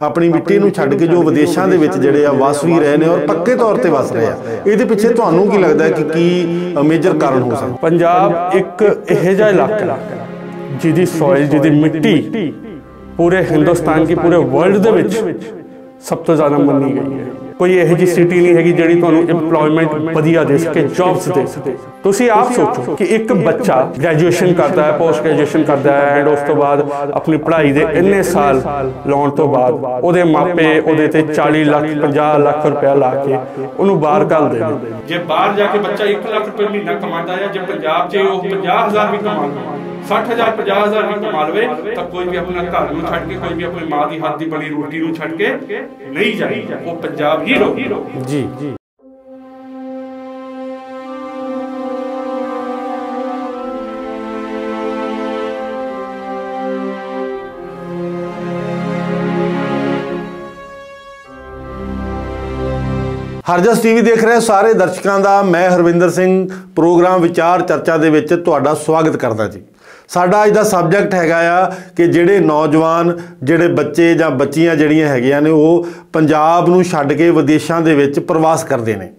ਆਪਣੀ ਮਿੱਟੀ ਨੂੰ ਛੱਡ ਕੇ ਜੋ ਵਿਦੇਸ਼ਾਂ ਦੇ ਵਿੱਚ ਜਿਹੜੇ ਆ ਵਸ ਵੀ ਰਹੇ ਨੇ ਔਰ ਪੱਕੇ ਤੌਰ ਤੇ ਵਸ ਰਹੇ ਆ। ਇਹਦੇ ਪਿੱਛੇ ਤੁਹਾਨੂੰ ਕੀ ਲੱਗਦਾ ਹੈ ਕਿ ਕੀ ਮੇਜਰ ਕਾਰਨ ਹੋ ਸਕਦਾ? ਪੰਜਾਬ ਇੱਕ ਇਹੋ ਜਿਹਾ ਇਲਾਕਾ ਹੈ ਜਿਹਦੀ ਸੋਇਲ ਜਿਹਦੀ ਮਿੱਟੀ ਪੂਰੇ ਹਿੰਦੁਸਤਾਨ ਕੀ ਪੂਰੇ ਵਰਲਡ ਦੇ ਵਿੱਚ ਸਭ ਤੋਂ ਜ਼ਿਆਦਾ ਮੰਨੀ ਗਈ ਹੈ। ਕੋਈ ਇਹੋ ਜਿਹੀ ਸਿਟੀ ਨਹੀਂ ਹੈਗੀ ਜਿਹੜੀ ਤੁਹਾਨੂੰ EMPLOYMENT ਵਧੀਆ ਦੇ ਸਕੇ ਜੌਬਸ ਦੇ ਸਕੇ। ਤੁਸੀਂ ਆਪ ਸੋਚੋ ਕਿ ਇੱਕ ਬੱਚਾ ਗ੍ਰੈਜੂਏਸ਼ਨ ਕਰਦਾ ਹੈ ਪੋਸਟ ਗ੍ਰੈਜੂਏਸ਼ਨ ਕਰਦਾ ਹੈ ਐਂਡ ਉਸ ਤੋਂ ਬਾਅਦ ਆਪਣੀ ਪੜ੍ਹਾਈ ਦੇ ਇੰਨੇ ਸਾਲ ਲਾਉਣ ਤੋਂ ਬਾਅਦ ਉਹਦੇ ਮਾਪੇ ਉਹਦੇ ਤੇ 40 ਲੱਖ 50 ਲੱਖ ਰੁਪਇਆ ਲਾ ਕੇ ਉਹਨੂੰ ਬਾਹਰ ਘੱਲਦੇ ਨੇ ਜੇ ਬਾਹਰ ਜਾ ਕੇ ਬੱਚਾ 1 ਲੱਖ ਰੁਪਏ ਮਹੀਨਾ ਕਮਾਉਂਦਾ ਹੈ ਜੇ ਪੰਜਾਬ 'ਚ ਉਹ 50000 ਵੀ ਕਮਾ ਲਵੇ 60000 50000 ਵੀ ਕਮਾ ਲਵੇ, ਤਾਂ ਕੋਈ ਵੀ ਆਪਣਾ ਘਰ ਨੂੰ ਛੱਡ ਕੇ, ਕੋਈ ਵੀ ਆਪਣੀ ਮਾਂ ਦੀ ਹੱਥ ਦੀ ਬਣੀ ਰੋਟੀ ਨੂੰ ਛੱਡ ਕੇ ਨਹੀਂ ਜਾਏਗਾ ਉਹ ਪੰਜਾਬ ਹੀ ਰਹੋ ਜੀ ਜੀ। ਹਰਜਸ ਟੀਵੀ ਦੇਖ ਰਹੇ ਸਾਰੇ ਦਰਸ਼ਕਾਂ ਦਾ ਮੈਂ ਹਰਵਿੰਦਰ ਸਿੰਘ, ਪ੍ਰੋਗਰਾਮ ਵਿਚਾਰ ਚਰਚਾ ਦੇ ਵਿੱਚ ਤੁਹਾਡਾ ਸਵਾਗਤ ਕਰਦਾ ਜੀ। ਸਾਡਾ ਅੱਜ ਦਾ ਸਬਜੈਕਟ ਹੈਗਾ ਆ ਕਿ ਜਿਹੜੇ ਨੌਜਵਾਨ, ਜਿਹੜੇ ਬੱਚੇ ਜਾਂ ਬੱਚੀਆਂ ਜਿਹੜੀਆਂ ਹੈਗੀਆਂ ਨੇ, ਉਹ ਪੰਜਾਬ ਨੂੰ ਛੱਡ ਕੇ ਵਿਦੇਸ਼ਾਂ ਦੇ ਵਿੱਚ ਪ੍ਰਵਾਸ ਕਰਦੇ ਨੇ।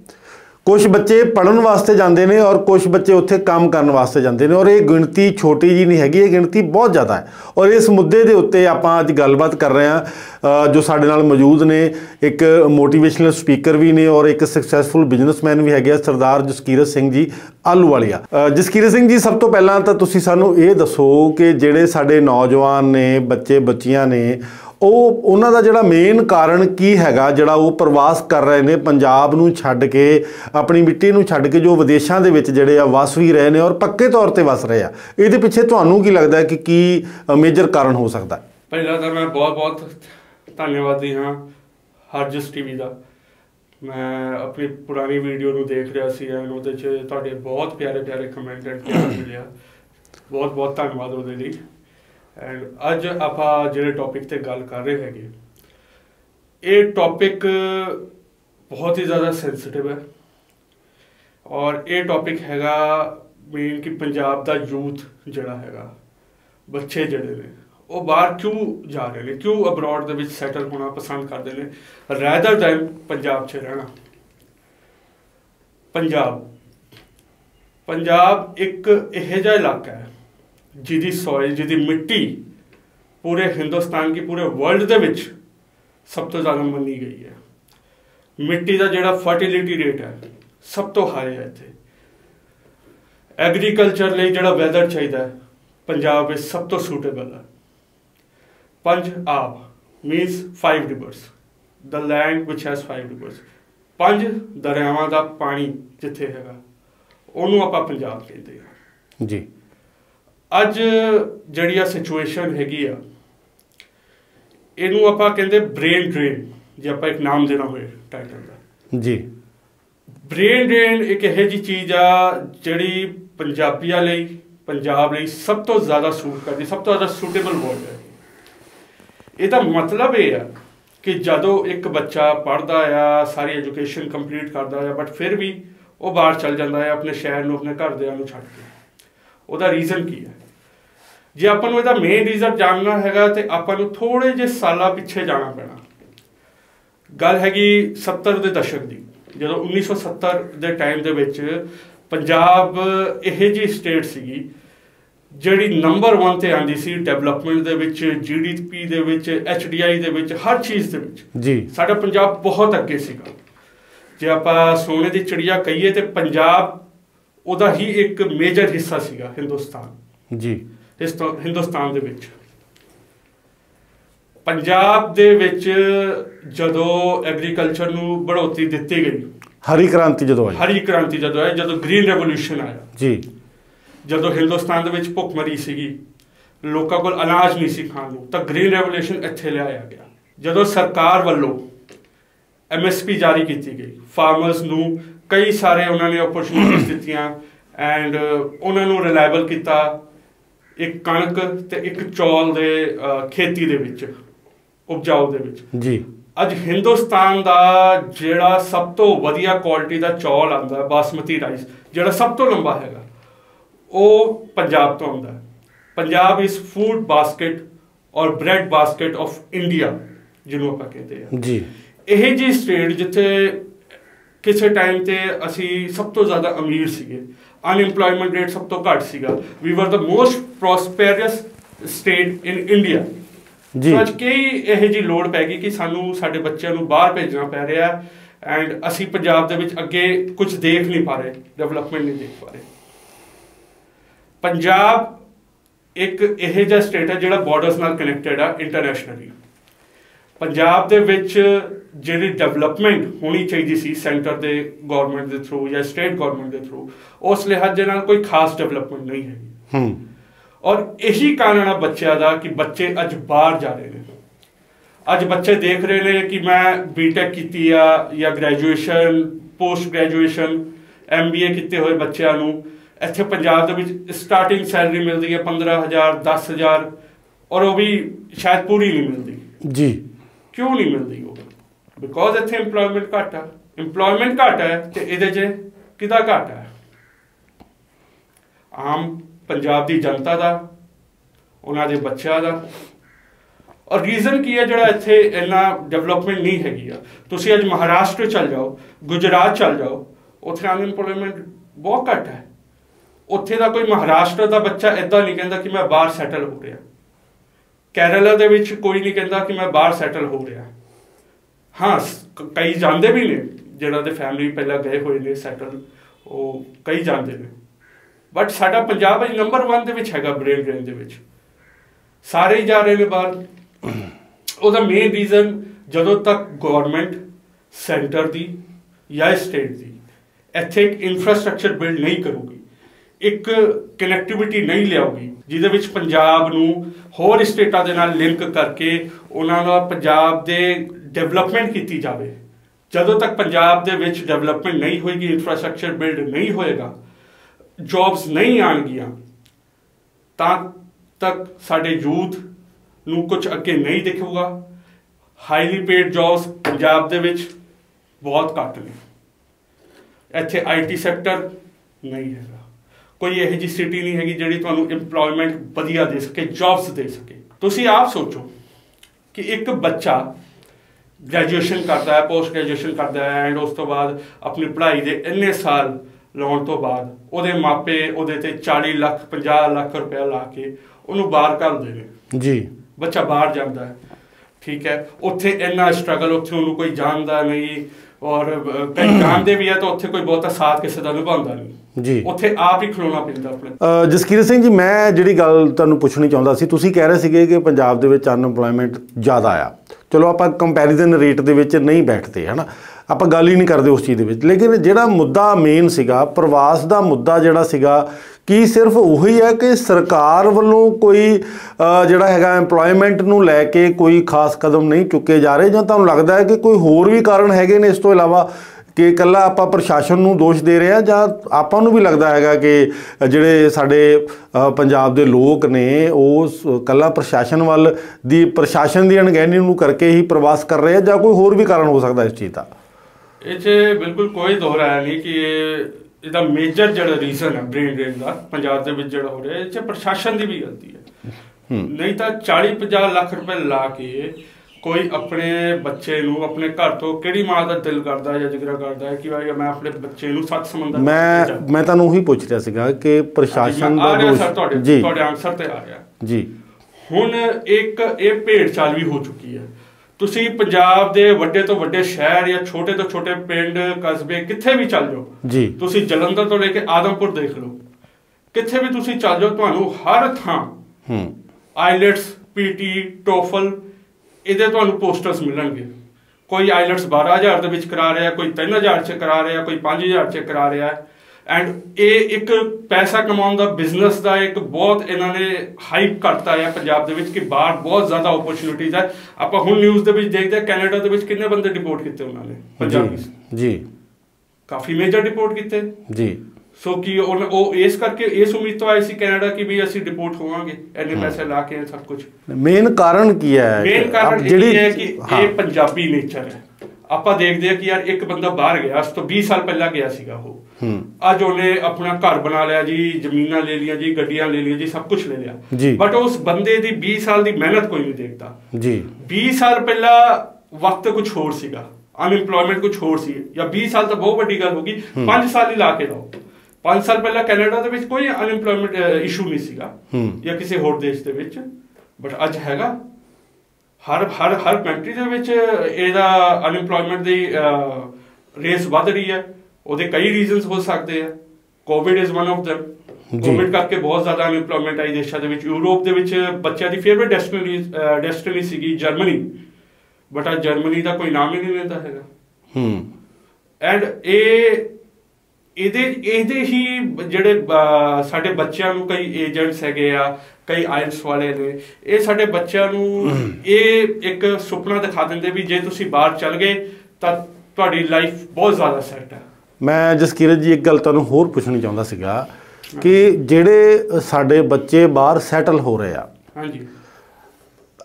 ਕੁਝ ਬੱਚੇ ਪੜਨ ਵਾਸਤੇ ਜਾਂਦੇ ਨੇ ਔਰ ਕੁਝ ਬੱਚੇ ਉੱਥੇ ਕੰਮ ਕਰਨ ਵਾਸਤੇ ਜਾਂਦੇ ਨੇ ਔਰ ਇਹ ਗਿਣਤੀ ਛੋਟੀ ਜੀ ਨਹੀਂ ਹੈਗੀ, ਇਹ ਗਿਣਤੀ ਬਹੁਤ ਜ਼ਿਆਦਾ ਹੈ। ਔਰ ਇਸ ਮੁੱਦੇ ਦੇ ਉੱਤੇ ਆਪਾਂ ਅੱਜ ਗੱਲਬਾਤ ਕਰ ਰਹੇ ਹਾਂ ਜੋ ਸਾਡੇ ਨਾਲ ਮੌਜੂਦ ਨੇ, ਇੱਕ ਮੋਟੀਵੇਸ਼ਨਲ ਸਪੀਕਰ ਵੀ ਨੇ ਔਰ ਇੱਕ ਸਕਸੈਸਫੁਲ ਬਿਜ਼ਨਸਮੈਨ ਵੀ ਹੈਗੇ ਆ, ਸਰਦਾਰ ਜਸਕੀਰਤ ਸਿੰਘ ਜੀ ਆਲੂ ਵਾਲੀਆ ਜਸਕੀਰਤ ਸਿੰਘ ਜੀ, ਸਭ ਤੋਂ ਪਹਿਲਾਂ ਤਾਂ ਤੁਸੀਂ ਸਾਨੂੰ ਇਹ ਦੱਸੋ ਕਿ ਜਿਹੜੇ ਸਾਡੇ ਨੌਜਵਾਨ ਨੇ ਬੱਚੇ ਬੱਚੀਆਂ ਨੇ ਉਹ ਉਹਨਾਂ ਦਾ ਜਿਹੜਾ ਮੇਨ ਕਾਰਨ ਕੀ ਹੈਗਾ, ਜਿਹੜਾ ਉਹ ਪ੍ਰਵਾਸ ਕਰ ਰਹੇ ਨੇ, ਪੰਜਾਬ ਨੂੰ ਛੱਡ ਕੇ, ਆਪਣੀ ਮਿੱਟੀ ਨੂੰ ਛੱਡ ਕੇ ਜੋ ਵਿਦੇਸ਼ਾਂ ਦੇ ਵਿੱਚ ਜਿਹੜੇ ਆ ਵਸ ਵੀ ਰਹੇ ਨੇ ਔਰ ਪੱਕੇ ਤੌਰ ਤੇ ਵਸ ਰਹੇ ਆ। ਇਹਦੇ ਪਿੱਛੇ ਤੁਹਾਨੂੰ ਕੀ ਲੱਗਦਾ ਹੈ ਕਿ ਕੀ ਮੇਜਰ ਕਾਰਨ ਹੋ ਸਕਦਾ? ਹੈ ਪਹਿਲਾਂ ਤਾਂ ਮੈਂ ਬਹੁਤ ਬਹੁਤ ਧੰਨਵਾਦੀ ਹਾਂ ਹਰਜਸ ਟੀਵੀ ਦਾ। ਮੈਂ ਆਪਣੀ ਪੁਰਾਣੀ ਵੀਡੀਓ ਨੂੰ ਦੇਖ ਰਿਹਾ ਸੀ ਐਂਡ ਉਹਦੇ 'ਚ ਤੁਹਾਡੇ ਬਹੁਤ ਪਿਆਰੇ ਪਿਆਰੇ ਕਮੈਂਟ ਐਂਡ ਪਿਆਰ ਮਿਲਿਆ ਬਹੁਤ ਬਹੁਤ ਧੰਨਵਾਦ ਉਹਦੇ ਲਈ। ਐਂਡ ਅੱਜ ਆਪਾਂ ਜਿਹੜੇ ਟੌਪਿਕ ਤੇ ਗੱਲ ਕਰ ਰਹੇ ਹੈਗੇ, ਇਹ ਟੌਪਿਕ ਬਹੁਤ ਹੀ ਜ਼ਿਆਦਾ ਸੈਂਸਿਟਿਵ ਹੈ। ਔਰ ਇਹ ਟੌਪਿਕ ਹੈਗਾ ਮੇਨ ਕਿ ਪੰਜਾਬ ਦਾ ਯੂਥ ਜਿਹੜਾ ਹੈਗਾ, ਬੱਚੇ ਜਿਹੜੇ ਨੇ, ਉਹ ਬਾਹਰ ਕਿਉਂ ਜਾ ਰਹੇ ਨੇ? ਕਿਉਂ ਅਬਰੋਡ ਦੇ ਵਿੱਚ ਸੈਟਲ ਹੋਣਾ ਪਸੰਦ ਕਰਦੇ ਨੇ? ਰੈਦਰ ਦੈਨ ਪੰਜਾਬ 'ਚ ਰਹਿਣਾ। ਪੰਜਾਬ ਪੰਜਾਬ ਇੱਕ ਇਹੋ ਜਿਹਾ ਇਲਾਕਾ ਹੈ। ਜਿਹਦੀ ਸੋਇਲ ਜਿਹਦੀ ਮਿੱਟੀ ਪੂਰੇ ਹਿੰਦੁਸਤਾਨ ਕੀ ਪੂਰੇ ਵਰਲਡ ਦੇ ਵਿੱਚ ਸਭ ਤੋਂ ਜ਼ਿਆਦਾ ਮੰਨੀ ਗਈ ਹੈ। ਮਿੱਟੀ ਦਾ ਜਿਹੜਾ ਫਰਟੀਲਿਟੀ ਰੇਟ ਹੈ, ਸਭ ਤੋਂ ਹਾਈ ਹੈ ਇੱਥੇ। ਐਗਰੀਕਲਚਰ ਲਈ ਜਿਹੜਾ ਵੈਦਰ ਚਾਹੀਦਾ ਹੈ, ਪੰਜਾਬ ਵਿੱਚ ਸਭ ਤੋਂ ਸੂਟੇਬਲ ਹੈ। ਪੰਜ ਆਬ means 5 rivers the land which has 5 rivers ਪੰਜ ਦਰਿਆਵਾਂ ਦਾ ਪਾਣੀ ਜਿੱਥੇ ਹੈਗਾ, ਉਹਨੂੰ ਆਪਾਂ ਪੰਜਾਬ ਕਹਿੰਦੇ ਹਾਂ। ਜੀ। ਅੱਜ ਜਿਹੜੀ ਆ ਸਿਚੁਏਸ਼ਨ ਹੈਗੀ ਆ ਇਹਨੂੰ ਆਪਾਂ ਕਹਿੰਦੇ ਬ੍ਰੇਨ ਡਰੇਨ ਜੇ ਆਪਾਂ ਇੱਕ ਨਾਮ ਦੇਣਾ ਹੋਏ ਟਾਈਟਲ ਦਾ। ਜੀ। ਬ੍ਰੇਨ ਡਰੇਨ ਇੱਕ ਇਹੋ ਜੀ ਚੀਜ਼ ਆ ਜਿਹੜੀ ਪੰਜਾਬੀਆਂ ਲਈ ਪੰਜਾਬ ਲਈ ਸਭ ਤੋਂ ਜ਼ਿਆਦਾ ਸੂਟ ਕਰਦੀ ਸਭ ਤੋਂ ਜ਼ਿਆਦਾ ਸੂਟੇਬਲ ਵਰਡ ਹੈ। ਇਹਦਾ ਮਤਲਬ ਇਹ ਆ ਕਿ ਜਦੋਂ ਇੱਕ ਬੱਚਾ ਪੜ੍ਹਦਾ ਆ ਸਾਰੀ ਐਜੂਕੇਸ਼ਨ ਕੰਪਲੀਟ ਕਰਦਾ ਆ ਬਟ ਫਿਰ ਵੀ ਉਹ ਬਾਹਰ ਚਲ ਜਾਂਦਾ ਹੈ ਆਪਣੇ ਸ਼ਹਿਰ ਨੂੰ ਆਪਣੇ ਘਰਦਿਆਂ ਨੂੰ ਛੱਡ ਕੇ। ਉਹਦਾ ਰੀਜ਼ਨ ਕੀ ਹੈ ਜੇ ਆਪਾਂ ਨੂੰ ਇਹਦਾ ਮੇਨ ਰੀਜ਼ਨ ਜਾਣਨਾ ਹੈਗਾ ਤੇ ਆਪਾਂ ਨੂੰ ਥੋੜੇ ਜਿਹੇ ਸਾਲਾਂ ਪਿੱਛੇ ਜਾਣਾ ਪੈਣਾ। ਗੱਲ ਹੈਗੀ 70 ਦੇ ਦਸ਼ਕ ਦੀ। ਜਦੋਂ 1970 ਦੇ ਟਾਈਮ ਦੇ ਵਿੱਚ ਪੰਜਾਬ ਇਹ ਜੀ ਸਟੇਟ ਸੀਗੀ ਜਿਹੜੀ ਨੰਬਰ 1 ਤੇ ਆਂਦੀ ਸੀ ਡਿਵੈਲਪਮੈਂਟ ਦੇ ਵਿੱਚ ਜੀਡੀਪੀ ਦੇ ਵਿੱਚ ਐਚਡੀਆਈ ਦੇ ਵਿੱਚ ਹਰ ਚੀਜ਼ ਦੇ ਵਿੱਚ। ਜੀ। ਸਾਡਾ ਪੰਜਾਬ ਬਹੁਤ ਅੱਗੇ ਸੀਗਾ। ਜੇ ਆਪਾਂ ਸੋਨੇ ਦੀ ਚਿੜੀਆ ਕਹੀਏ ਤੇ ਪੰਜਾਬ ਉਹਦਾ ਹੀ ਇੱਕ ਮੇਜਰ ਹਿੱਸਾ ਸੀਗਾ ਹਿੰਦੁਸਤਾਨ। ਜੀ। ਇਸ ਹਿੰਦੁਸਤਾਨ ਦੇ ਵਿੱਚ। ਪੰਜਾਬ ਦੇ ਵਿੱਚ ਜਦੋਂ ਐਗਰੀਕਲਚਰ ਨੂੰ ਬੜ੍ਹੋਤੀ ਦਿੱਤੀ ਗਈ ਹਰੀ ਕ੍ਰਾਂਤੀ ਜਦੋਂ ਆਈ। ਹਰੀ ਕ੍ਰਾਂਤੀ ਜਦੋਂ ਆਈ ਜਦੋਂ ਗ੍ਰੀਨ ਰੈਵੋਲੂਸ਼ਨ ਆਇਆ। ਜੀ। ਜਦੋਂ ਹਿੰਦੁਸਤਾਨ ਦੇ ਵਿੱਚ ਭੁੱਖਮਰੀ ਸੀਗੀ ਲੋਕਾਂ ਕੋਲ ਅਨਾਜ ਨਹੀਂ ਸੀ ਖਾਣ ਨੂੰ ਤਾਂ ਗ੍ਰੀਨ ਰੈਵੋਲੂਸ਼ਨ ਇੱਥੇ ਲਿਆਇਆ ਗਿਆ। ਜਦੋਂ ਸਰਕਾਰ ਵੱਲੋਂ ਐਮਐਸਪੀ ਜਾਰੀ ਕੀਤੀ ਗਈ ਫਾਰਮਰਸ ਨੂੰ ਕਈ ਸਾਰੇ ਉਹਨਾਂ ਨੇ ਓਪਰਚੁਨਿਟੀਆਂ ਦਿੱਤੀਆਂ ਐਂਡ ਉਹਨਾਂ ਨੂੰ ਰਿਲਾਇਬਲ ਕੀਤਾ ਇੱਕ ਕਣਕ ਤੇ ਇੱਕ ਚੌਲ ਦੇ ਖੇਤੀ ਦੇ ਵਿੱਚ ਉਪਜਾਊ ਦੇ ਵਿੱਚ। ਜੀ। ਅੱਜ ਹਿੰਦੁਸਤਾਨ ਦਾ ਜਿਹੜਾ ਸਭ ਤੋਂ ਵਧੀਆ ਕੁਆਲਿਟੀ ਦਾ ਚੌਲ ਆਂਦਾ ਬਾਸਮਤੀ ਰਾਈਸ ਜਿਹੜਾ ਸਭ ਤੋਂ ਲੰਬਾ ਹੈਗਾ ਉਹ ਪੰਜਾਬ ਤੋਂ ਆਉਂਦਾ ਹੈ। ਪੰਜਾਬ ਇਸ ਫੂਡ ਬਾਸਕਟ ਔਰ ਬ੍ਰੈਡ ਬਾਸਕਟ ਆਫ ਇੰਡੀਆ ਜਿਹਨੂੰ ਆਪਾਂ ਕਹਿੰਦੇ ਆ। ਜੀ। ਇਹ ਜੀ ਸਟੇਟ ਜਿੱਥੇ ਕਿਸੇ ਟਾਈਮ ਤੇ ਅਸੀਂ ਸਭ ਤੋਂ ਜ਼ਿਆਦਾ ਅਮੀਰ ਸੀਗੇ। ਅਨਇੰਪਲੋਇਮੈਂਟ ਰੇਟ ਸਭ ਤੋਂ ਘੱਟ ਸੀਗਾ। We were the most prosperous state in India ਜੀ। ਅੱਜ ਕਈ ਇਹ ਜੀ ਲੋੜ ਪੈ ਗਈ ਕਿ ਸਾਨੂੰ ਸਾਡੇ ਬੱਚਿਆਂ ਨੂੰ ਬਾਹਰ ਭੇਜਣਾ ਪੈ ਰਿਹਾ ਐਂਡ ਅਸੀਂ ਪੰਜਾਬ ਦੇ ਵਿੱਚ ਅੱਗੇ ਕੁਝ ਦੇਖ ਨਹੀਂ ਪਾ ਰਹੇ ਡਿਵੈਲਪਮੈਂਟ ਨਹੀਂ ਦੇਖ ਪਾ ਰਹੇ। ਪੰਜਾਬ ਇੱਕ ਇਹ ਜਿਹਾ ਸਟੇਟ ਹੈ ਜਿਹੜਾ ਬਾਰਡਰਸ ਨਾਲ ਕਨੈਕਟਡ ਆ ਇੰਟਰਨੈਸ਼ਨਲੀ ਪੰਜਾਬ ਦੇ ਵਿੱਚ ਜਿਹੜੀ ਡਿਵੈਲਪਮੈਂਟ ਹੋਣੀ ਚਾਹੀਦੀ ਸੀ ਸੈਂਟਰ ਦੇ ਗਵਰਨਮੈਂਟ ਦੇ ਥਰੂ ਜਾਂ ਸਟੇਟ ਗਵਰਨਮੈਂਟ ਦੇ ਥਰੂ ਉਸ ਲਿਹਾਜ਼ ਦੇ ਨਾਲ ਕੋਈ ਖਾਸ ਡਿਵੈਲਪਮੈਂਟ ਨਹੀਂ ਹੈਗੀ। ਹੂੰ। ਔਰ ਇਹੀ ਕਾਰਨ ਆ ਬੱਚਿਆਂ ਦਾ ਕਿ ਬੱਚੇ ਅੱਜ ਬਾਹਰ ਜਾ ਰਹੇ ਨੇ। ਅੱਜ ਬੱਚੇ ਦੇਖ ਰਹੇ ਨੇ ਕਿ ਮੈਂ ਬੀਟੈਕ ਕੀਤੀ ਆ ਜਾਂ ਗ੍ਰੈਜੂਏਸ਼ਨ ਪੋਸਟ ਗ੍ਰੈਜੂਏਸ਼ਨ ਐਮਬੀਏ ਕੀਤੇ ਹੋਏ ਬੱਚਿਆਂ ਨੂੰ ਇੱਥੇ ਪੰਜਾਬ ਦੇ ਵਿੱਚ ਸਟਾਰਟਿੰਗ ਸੈਲਰੀ ਮਿਲਦੀ ਹੈ 15000 10000 ਔਰ ਉਹ ਵੀ ਸ਼ਾਇਦ ਪੂਰੀ ਨਹੀਂ ਮਿਲਦੀ। ਜੀ। ਕਿਉਂ ਨਹੀਂ ਮਿਲਦੀ ਉਹ? ਬਿਕੋਜ਼ ਇੱਥੇ EMPLOYMENT ਘੱਟ ਆ। EMPLOYMENT ਘੱਟ ਹੈ ਤੇ ਇਹਦੇ 'ਚ ਕਿਹਦਾ ਘੱਟ ਹੈ? ਆਮ ਪੰਜਾਬ ਦੀ ਜਨਤਾ ਦਾ, ਉਹਨਾਂ ਦੇ ਬੱਚਿਆਂ ਦਾ। ਔਰ ਰੀਜ਼ਨ ਕੀ ਹੈ ਜਿਹੜਾ ਇੱਥੇ ਇੰਨਾ ਡਿਵੈਲਪਮੈਂਟ ਨਹੀਂ ਹੈਗੀ ਆ? ਤੁਸੀਂ ਅੱਜ ਮਹਾਰਾਸ਼ਟਰ ਚਲ ਜਾਓ, ਗੁਜਰਾਤ ਚਲ ਜਾਓ, ਉੱਥੇ ਅਨਇੰਪਲੋਇਮੈਂਟ ਬਹੁਤ ਘੱਟ ਹੈ। ਉੱਥੇ ਦਾ ਕੋਈ ਮਹਾਰਾਸ਼ਟਰ ਦਾ ਬੱਚਾ ਇਦਾਂ ਨਹੀਂ ਕਹਿੰਦਾ ਕਿ ਮੈਂ ਬਾਹਰ ਸੈਟਲ ਹੋ ਰਿਹਾ। ਕੇਰਲਾ ਦੇ ਵਿੱਚ ਕੋਈ ਨਹੀਂ ਕਹਿੰਦਾ ਕਿ ਮੈਂ ਬਾਹਰ ਸੈਟਲ ਹੋ ਰਿਹਾ। ਹਾਂ ਕਈ ਜਾਂਦੇ ਵੀ ਨੇ, ਜਿਹੜਾ ਦੇ ਫੈਮਿਲੀ ਪਹਿਲਾਂ ਗਏ ਹੋਏ ਨੇ ਸੈਟਲ ਉਹ ਕਈ ਜਾਂਦੇ ਨੇ। ਬਟ ਸਾਡਾ ਪੰਜਾਬ ਅਜ ਨੰਬਰ 1 ਦੇ ਵਿੱਚ ਹੈਗਾ ਬ੍ਰੇਨ ਡਰੇਨ ਦੇ ਵਿੱਚ। ਸਾਰੇ ਹੀ ਜਾ ਰਹੇ ਨੇ ਬਾਹਰ। ਉਹਦਾ ਮੇਨ ਰੀਜ਼ਨ ਜਦੋਂ ਤੱਕ ਗਵਰਨਮੈਂਟ ਸੈਂਟਰ ਦੀ ਜਾਂ ਸਟੇਟ ਦੀ ਇੱਥੇ ਇੱਕ ਇਨਫਰਾਸਟ੍ਰਕਚਰ ਬਿਲਡ ਨਹੀਂ ਕਰੂਗੀ ਇੱਕ ਕਨੈਕਟੀਵਿਟੀ ਨਹੀਂ ਲਿਆਉਗੀ ਜਿਹਦੇ ਵਿੱਚ ਪੰਜਾਬ ਨੂੰ ਹੋਰ ਸਟੇਟਾਂ ਦੇ ਨਾਲ ਲਿੰਕ ਕਰਕੇ ਉਹਨਾਂ ਦਾ ਪੰਜਾਬ ਦੇ ਡਿਵੈਲਪਮੈਂਟ ਕੀਤੀ ਜਾਵੇ। ਜਦੋਂ ਤੱਕ ਪੰਜਾਬ ਦੇ ਵਿੱਚ ਡਿਵੈਲਪਮੈਂਟ ਨਹੀਂ ਹੋਏਗੀ ਇਨਫਰਾਸਟ੍ਰਕਚਰ ਬਿਲਡ ਨਹੀਂ ਹੋਏਗਾ ਜੌਬਸ ਨਹੀਂ ਆਣਗੀਆਂ ਤਾਂ ਤੱਕ ਸਾਡੇ ਯੂਥ ਨੂੰ ਕੁਝ ਅੱਗੇ ਨਹੀਂ ਦਿਖੂਗਾ। ਹਾਈਲੀ ਪੇਡ ਜੌਬਸ ਪੰਜਾਬ ਦੇ ਵਿੱਚ ਬਹੁਤ ਘੱਟ ਨੇ। ਇੱਥੇ ਆਈਟੀ ਸੈਕਟਰ ਨਹੀਂ ਹੈਗਾ। ਕੋਈ ਇਹੋ ਜਿਹੀ ਸਿਟੀ ਨਹੀਂ ਹੈਗੀ ਜਿਹੜੀ ਤੁਹਾਨੂੰ EMPLOYMENT ਵਧੀਆ ਦੇ ਸਕੇ ਜੌਬਸ ਦੇ ਸਕੇ। ਤੁਸੀਂ ਆਪ ਸੋਚੋ ਕਿ ਇੱਕ ਬੱਚਾ ਗ੍ਰੈਜੂਏਸ਼ਨ ਕਰਦਾ ਹੈ ਪੋਸਟ ਗ੍ਰੈਜੂਏਸ਼ਨ ਕਰਦਾ ਹੈ ਐਂਡ ਉਸ ਤੋਂ ਬਾਅਦ ਆਪਣੀ ਪੜ੍ਹਾਈ ਦੇ ਇੰਨੇ ਸਾਲ ਲਾਉਣ ਤੋਂ ਬਾਅਦ ਉਹਦੇ ਮਾਪੇ ਉਹਦੇ ਤੇ 40 ਲੱਖ 50 ਲੱਖ ਰੁਪਏ ਲਾ ਕੇ ਉਹਨੂੰ ਬਾਹਰ ਘੱਲਦੇ ਨੇ। ਜੀ। ਬੱਚਾ ਬਾਹਰ ਜਾਂਦਾ ਹੈ। ਠੀਕ ਹੈ। ਉੱਥੇ ਇੰਨਾ ਸਟਰਗਲ ਉੱਥੇ ਉਹਨੂੰ ਕੋਈ ਜਾਣਦਾ ਨਹੀਂ ਔਰ ਕਈ ਜਾਣਦੇ ਵੀ ਹੈ ਤਾਂ ਉੱਥੇ ਕੋਈ ਬਹੁਤਾ ਸਾਥ ਕਿਸੇ ਦਾ ਨਿਭਾਉਂਦਾ ਨਹੀਂ। ਜੀ। ਉੱਥੇ ਆਪ ਹੀ ਖਲੋਣਾ ਪੈਂਦਾ ਆਪਣੇ। ਜਸਕੀਰਤ ਸਿੰਘ ਜੀ ਮੈਂ ਜਿਹੜੀ ਗੱਲ ਤੁਹਾਨੂੰ ਪੁੱਛਣੀ ਚਾਹੁੰਦਾ ਸੀ ਤੁਸੀਂ ਕਹਿ ਰਹੇ ਸੀਗੇ ਕਿ ਪੰਜਾਬ ਦੇ ਵਿੱਚ ਅਨਐਮਪਲੋਇਮੈਂਟ ਜ਼ਿਆਦਾ ਆ। ਚਲੋ ਆਪਾਂ ਕੰਪੈਰੀਜ਼ਨ ਰੇਟ ਦੇ ਵਿੱਚ ਨਹੀਂ ਬੈਠਦੇ ਹਨਾ? ਆਪਾਂ ਗੱਲ ਹੀ ਨਹੀਂ ਕਰਦੇ ਉਸ ਚੀਜ਼ ਦੇ ਵਿੱਚ। ਲੇਕਿਨ ਜਿਹੜਾ ਮੁੱਦਾ ਮੇਨ ਸੀਗਾ ਪ੍ਰਵਾਸ ਦਾ ਮੁੱਦਾ ਜਿਹੜਾ ਸੀਗਾ ਕੀ ਸਿਰਫ ਉਹੀ ਹੈ ਕਿ ਸਰਕਾਰ ਵੱਲੋਂ ਕੋਈ ਜਿਹੜਾ ਹੈਗਾ EMPLOYMENT ਨੂੰ ਲੈ ਕੇ ਕੋਈ ਖਾਸ ਕਦਮ ਨਹੀਂ ਚੁੱਕੇ ਜਾ ਰਹੇ? ਜਾਂ ਤੁਹਾਨੂੰ ਲੱਗਦਾ ਹੈ ਕਿ ਕੋਈ ਹੋਰ ਵੀ ਕਾਰਨ ਹੈਗੇ ਨੇ ਇਸ ਤੋਂ ਇਲਾਵਾ ਕਿ ਇਕੱਲਾ ਆਪਾਂ ਪ੍ਰਸ਼ਾਸਨ ਨੂੰ ਦੋਸ਼ ਦੇ ਰਹੇ ਆ ਜਾਂ ਆਪਾਂ ਨੂੰ ਵੀ ਲੱਗਦਾ ਹੈਗਾ ਕਿ ਜਿਹੜੇ ਸਾਡੇ ਪੰਜਾਬ ਦੇ ਲੋਕ ਨੇ ਉਹ ਇਕੱਲਾ ਪ੍ਰਸ਼ਾਸਨ ਵੱਲ ਦੀ ਪ੍ਰਸ਼ਾਸਨ ਦੀ ਅਣਗਹਿਲੀ ਨੂੰ ਕਰਕੇ ਹੀ ਪ੍ਰਵਾਸ ਕਰ ਰਹੇ ਆ ਜਾਂ ਕੋਈ ਹੋਰ ਵੀ ਕਾਰਨ ਹੋ ਸਕਦਾ ਇਸ ਚੀਜ਼ ਦਾ? ਇਹ 'ਚ ਬਿਲਕੁਲ ਕੋਈ ਦੋਹਰਾਇਆ ਨਹੀਂ ਕਿ ਇਹ ਇਹਦਾ ਮੇਜਰ ਜਿਹੜਾ ਰੀਜ਼ਨ ਹੈ ਬ੍ਰੇਨ ਡਰੇਨ ਦਾ ਪੰਜਾਬ ਦੇ ਵਿੱਚ ਜਿਹੜਾ ਹੋ ਰਿਹਾ ਇਹ 'ਚ ਪ੍ਰਸ਼ਾਸਨ ਦੀ ਵੀ ਗਲਤੀ ਹੈ। ਨਹੀਂ ਤਾਂ 40 50 ਲੱਖ ਰੁਪਏ ਲਾ ਕੇ ਕੋਈ ਆਪਣੇ ਬੱਚੇ ਨੂੰ ਆਪਣੇ ਘਰ ਤੋਂ ਕਿਹੜੀ ਮਾਂ ਦਾ ਦਿਲ ਕਰਦਾ ਜਾਂ ਜਿਗਰਾ ਕਰਦਾ ਹੈ ਕਿ ਭਾਈ ਮੈਂ ਆਪਣੇ ਬੱਚੇ ਨੂੰ ਸੱਤ ਸਮੁੰਦਰ ਮੈਂ। ਮੈਂ ਤੁਹਾਨੂੰ ਉਹੀ ਪੁੱਛ ਰਿਹਾ ਸੀਗਾ ਕਿ ਪ੍ਰਸ਼ਾਸਨ ਦਾ ਦੋਸ਼ ਜੀ। ਤੁਹਾਡੇ ਆਨਸਰ ਤੇ ਆ ਰਿਹਾ। ਜੀ। ਹੁਣ ਇੱਕ ਇਹ ਭੇਡ ਚਾਲ ਵੀ ਹੋ ਚੁੱਕੀ ਹੈ। ਤੁਸੀਂ ਪੰਜਾਬ ਦੇ ਵੱਡੇ ਤੋਂ ਵੱਡੇ ਸ਼ਹਿਰ ਜਾਂ ਛੋਟੇ ਤੋਂ ਛੋਟੇ ਪਿੰਡ ਕਸਬੇ ਕਿੱਥੇ ਵੀ ਚੱਲ ਜਾਓ ਜੀ। ਤੁਸੀਂ ਜਲੰਧਰ ਤੋਂ ਲੈ ਕੇ ਆਦਮਪੁਰ ਦੇਖ ਲਓ। ਕਿੱਥੇ ਵੀ ਤੁਸੀਂ ਚੱਲ ਜਾਓ ਤੁਹਾਨੂੰ ਹਰ ਥਾਂ ਹੂੰ। ਆਈਲੈਟਸ ਪੀਟੀ ਟੋਫਲ ਇਹਦੇ ਤੁਹਾਨੂੰ ਪੋਸਟਰਸ ਮਿਲਣਗੇ। ਕੋਈ ਆਈਲੈਟਸ 12000 ਦੇ ਵਿੱਚ ਕਰਾ ਰਿਹਾ ਕੋਈ 3000 ਚ ਕਰਾ ਰਿਹਾ ਕੋਈ 5000 ਚ ਕਰਾ ਰਿਹਾ। ਐਂਡ ਇਹ ਇੱਕ ਪੈਸਾ ਕਮਾਉਣ ਦਾ ਬਿਜ਼ਨਸ ਦਾ ਇੱਕ ਬਹੁਤ ਇਹਨਾਂ ਨੇ ਹਾਈਪ ਕਰਤਾ ਹੈ ਪੰਜਾਬ ਦੇ ਵਿੱਚ ਕਿ ਬਾਹਰ ਬਹੁਤ ਜ਼ਿਆਦਾ ਓਪਰਚੁਨਿਟੀਜ਼ ਹੈ ਆਪਾਂ ਹੁਣ ਨਿਊਜ਼ ਦੇ ਵਿੱਚ ਦੇਖਦੇ ਹਾਂ ਕੈਨੇਡਾ ਦੇ ਵਿੱਚ ਕਿੰਨੇ ਬੰਦੇ ਡਿਪੋਰਟ ਕੀਤੇ ਉਹਨਾਂ ਨੇ? ਪੰਜਾਬੀ। ਜੀ। ਕਾਫੀ ਮੇਜਰ ਡਿਪੋਰਟ ਕੀਤੇ। ਜੀ। ਸੋ ਕਿ ਉਹ ਇਸ ਕਰਕੇ ਇਸ ਉਮੀਦ ਤੋਂ ਆਏ ਸੀ ਕੈਨੇਡਾ ਕਿ ਵੀ ਅਸੀਂ ਡਿਪੋਰਟ ਹੋਵਾਂਗੇ ਇੰਨੇ ਪੈਸੇ ਲਾ ਕੇ ਸਭ ਕੁਝ ਮੇਨ ਕਾਰਨ ਕੀ ਹੈ ਮੇਨ ਕਾਰਨ ਇਹ ਹੈ ਕਿ ਇਹ ਪੰਜਾਬੀ ਨੇਚਰ ਹੈ ਆਪਾਂ ਦੇਖਦੇ ਆ ਕਿ ਯਾਰ ਇੱਕ ਬੰਦਾ ਬਾਹਰ ਗਿਆ ਉਸ ਤੋਂ 20 ਸਾਲ ਪਹਿਲਾਂ ਗਿਆ ਸੀਗਾ ਉਹ ਅੱਜ ਉਹਨੇ ਆਪਣਾ ਘਰ ਬਣਾ ਲਿਆ ਜੀ ਜ਼ਮੀਨਾਂ ਲੈ ਲਈਆਂ ਜੀ ਗੱਡੀਆਂ ਲੈ ਲਈਆਂ ਜੀ ਸਭ ਕੁਝ ਲੈ ਲਿਆ। ਬਟ ਉਸ ਬੰਦੇ ਦੀ 20 ਸਾਲ ਦੀ ਮਿਹਨਤ ਕੋਈ ਨਹੀਂ ਦੇਖਦਾ ਜੀ 20 ਸਾਲ ਪਹਿਲਾਂ ਵਕਤ ਕੁਝ ਹੋਰ ਸੀਗਾ ਅਨਇੰਪਲੋਇਮੈਂਟ ਕੁਝ ਹੋਰ ਸੀ ਜਾਂ 20 ਸਾਲ ਤਾਂ ਬਹੁਤ ਵੱਡੀ ਗੱਲ ਹੋ ਗਈ 5 ਸਾਲ ਹੀ ਲਾ ਕੇ ਲਾਓ 5 ਸਾਲ ਪਹਿਲਾਂ ਕੈਨੇਡਾ ਦੇ ਵਿੱਚ ਕੋਈ ਅਨਇੰਪਲੋਇਮੈਂਟ ਇਸ਼ੂ ਨਹੀਂ ਸੀਗਾ। ਜਾਂ ਕਿਸੇ ਹੋਰ ਦੇਸ਼ ਦੇ ਵਿੱਚ। ਬਟ ਅੱਜ ਹੈਗਾ। ਹਰ ਹਰ ਹਰ ਕੰਟਰੀ ਦੇ ਵਿੱਚ ਇਹਦਾ ਅਨਇੰਪਲੋਇਮੈਂਟ ਦੀ ਰੇਸ ਵੱਧ ਰਹੀ ਹੈ। ਉਹਦੇ ਕਈ ਰੀਜ਼ਨਸ ਹੋ ਸਕਦੇ ਆ। Covid is one of them। Covid ਕਰਕੇ ਬਹੁਤ ਜ਼ਿਆਦਾ ਅਨਇੰਪਲੋਇਮੈਂਟ ਆਈ ਦੇਸ਼ਾਂ ਦੇ ਵਿੱਚ। ਯੂਰਪ ਦੇ ਵਿੱਚ ਬੱਚਿਆਂ ਦੀ ਫੇਵਰਿਟ ਡੈਸਟੀਨੀ ਡੈਸਟੀਨੀ ਸੀਗੀ ਜਰਮਨੀ ਬਟ ਅੱਜ ਜਰਮਨੀ ਦਾ ਕੋਈ ਨਾਮ ਹੀ ਨਹੀਂ ਲੈਂਦਾ ਹੈਗਾ। ਹੂੰ। ਐਂਡ ਇਹ ਇਹਦੇ ਇਹਦੇ ਹੀ ਜਿਹੜੇ ਸਾਡੇ ਬੱਚਿਆਂ ਨੂੰ ਕਈ ਏਜੰਟਸ ਹੈਗੇ ਆ ਕਈ ਆਇਲਸ ਵਾਲੇ ਨੇ ਇਹ ਸਾਡੇ ਬੱਚਿਆਂ ਨੂੰ ਇਹ ਇੱਕ ਸੁਪਨਾ ਦਿਖਾ ਦਿੰਦੇ ਵੀ ਜੇ ਤੁਸੀਂ ਬਾਹਰ ਚੱਲ ਗਏ ਤਾਂ ਤੁਹਾਡੀ ਲਾਈਫ ਬਹੁਤ ਜ਼ਿਆਦਾ ਸੈੱਟ ਹੈ ਮੈਂ ਜਸਕੀਰਤ ਜੀ ਇੱਕ ਗੱਲ ਤੁਹਾਨੂੰ ਹੋਰ ਪੁੱਛਣੀ ਚਾਹੁੰਦਾ ਸੀਗਾ ਕਿ ਜਿਹੜੇ ਸਾਡੇ ਬੱਚੇ ਬਾਹਰ ਸੈਟਲ ਹੋ ਰਹੇ ਆ ਹਾਂਜੀ।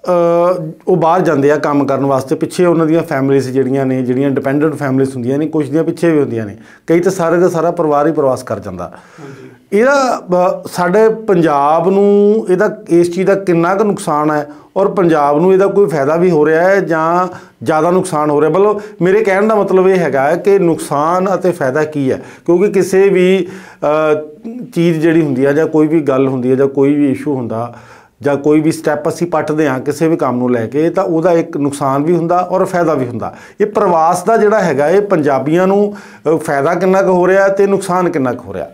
ਉਹ ਬਾਹਰ ਜਾਂਦੇ ਆ ਕੰਮ ਕਰਨ ਵਾਸਤੇ ਪਿੱਛੇ ਉਹਨਾਂ ਦੀਆਂ ਫੈਮਿਲੀਜ਼ ਜਿਹੜੀਆਂ ਨੇ ਜਿਹੜੀਆਂ ਡਿਪੈਂਡੈਂਟ ਫੈਮਿਲੀਜ਼ ਹੁੰਦੀਆਂ ਨੇ ਕੁਝ ਦੀਆਂ ਪਿੱਛੇ ਵੀ ਹੁੰਦੀਆਂ ਨੇ। ਕਈ ਤਾਂ ਸਾਰੇ ਦਾ ਸਾਰਾ ਪਰਿਵਾਰ ਹੀ ਪ੍ਰਵਾਸ ਕਰ ਜਾਂਦਾ। ਇਹਦਾ ਸਾਡੇ ਪੰਜਾਬ ਨੂੰ ਇਹਦਾ ਇਸ ਚੀਜ਼ ਦਾ ਕਿੰਨਾ ਕੁ ਨੁਕਸਾਨ ਹੈ ਔਰ ਪੰਜਾਬ ਨੂੰ ਇਹਦਾ ਕੋਈ ਫਾਇਦਾ ਵੀ ਹੋ ਰਿਹਾ ਹੈ ਜਾਂ ਜ਼ਿਆਦਾ ਨੁਕਸਾਨ ਹੋ ਰਿਹਾ? ਮਤਲਬ ਮੇਰੇ ਕਹਿਣ ਦਾ ਮਤਲਬ ਇਹ ਹੈਗਾ ਕਿ ਨੁਕਸਾਨ ਅਤੇ ਫਾਇਦਾ ਕੀ ਹੈ? ਕਿਉਂਕਿ ਕਿਸੇ ਵੀ ਚੀਜ਼ ਜਿਹੜੀ ਹੁੰਦੀ ਹੈ ਜਾਂ ਕੋਈ ਵੀ ਗੱਲ ਹੁੰਦੀ ਹੈ ਜਾਂ ਕੋਈ ਵੀ ਇਸ਼ੂ ਹੁੰਦਾ ਜਾਂ ਕੋਈ ਵੀ ਸਟੈਪ ਅਸੀਂ ਪੱਟਦੇ ਹਾਂ ਕਿਸੇ ਵੀ ਕੰਮ ਨੂੰ ਲੈ ਕੇ, ਤਾਂ ਉਹਦਾ ਇੱਕ ਨੁਕਸਾਨ ਵੀ ਹੁੰਦਾ ਔਰ ਫਾਇਦਾ ਵੀ ਹੁੰਦਾ। ਇਹ ਪ੍ਰਵਾਸ ਦਾ ਜਿਹੜਾ ਹੈਗਾ, ਇਹ ਪੰਜਾਬੀਆਂ ਨੂੰ ਫਾਇਦਾ ਕਿੰਨਾ ਕੁ ਹੋ ਰਿਹਾ ਤੇ ਨੁਕਸਾਨ ਕਿੰਨਾ ਕੁ ਹੋ ਰਿਹਾ?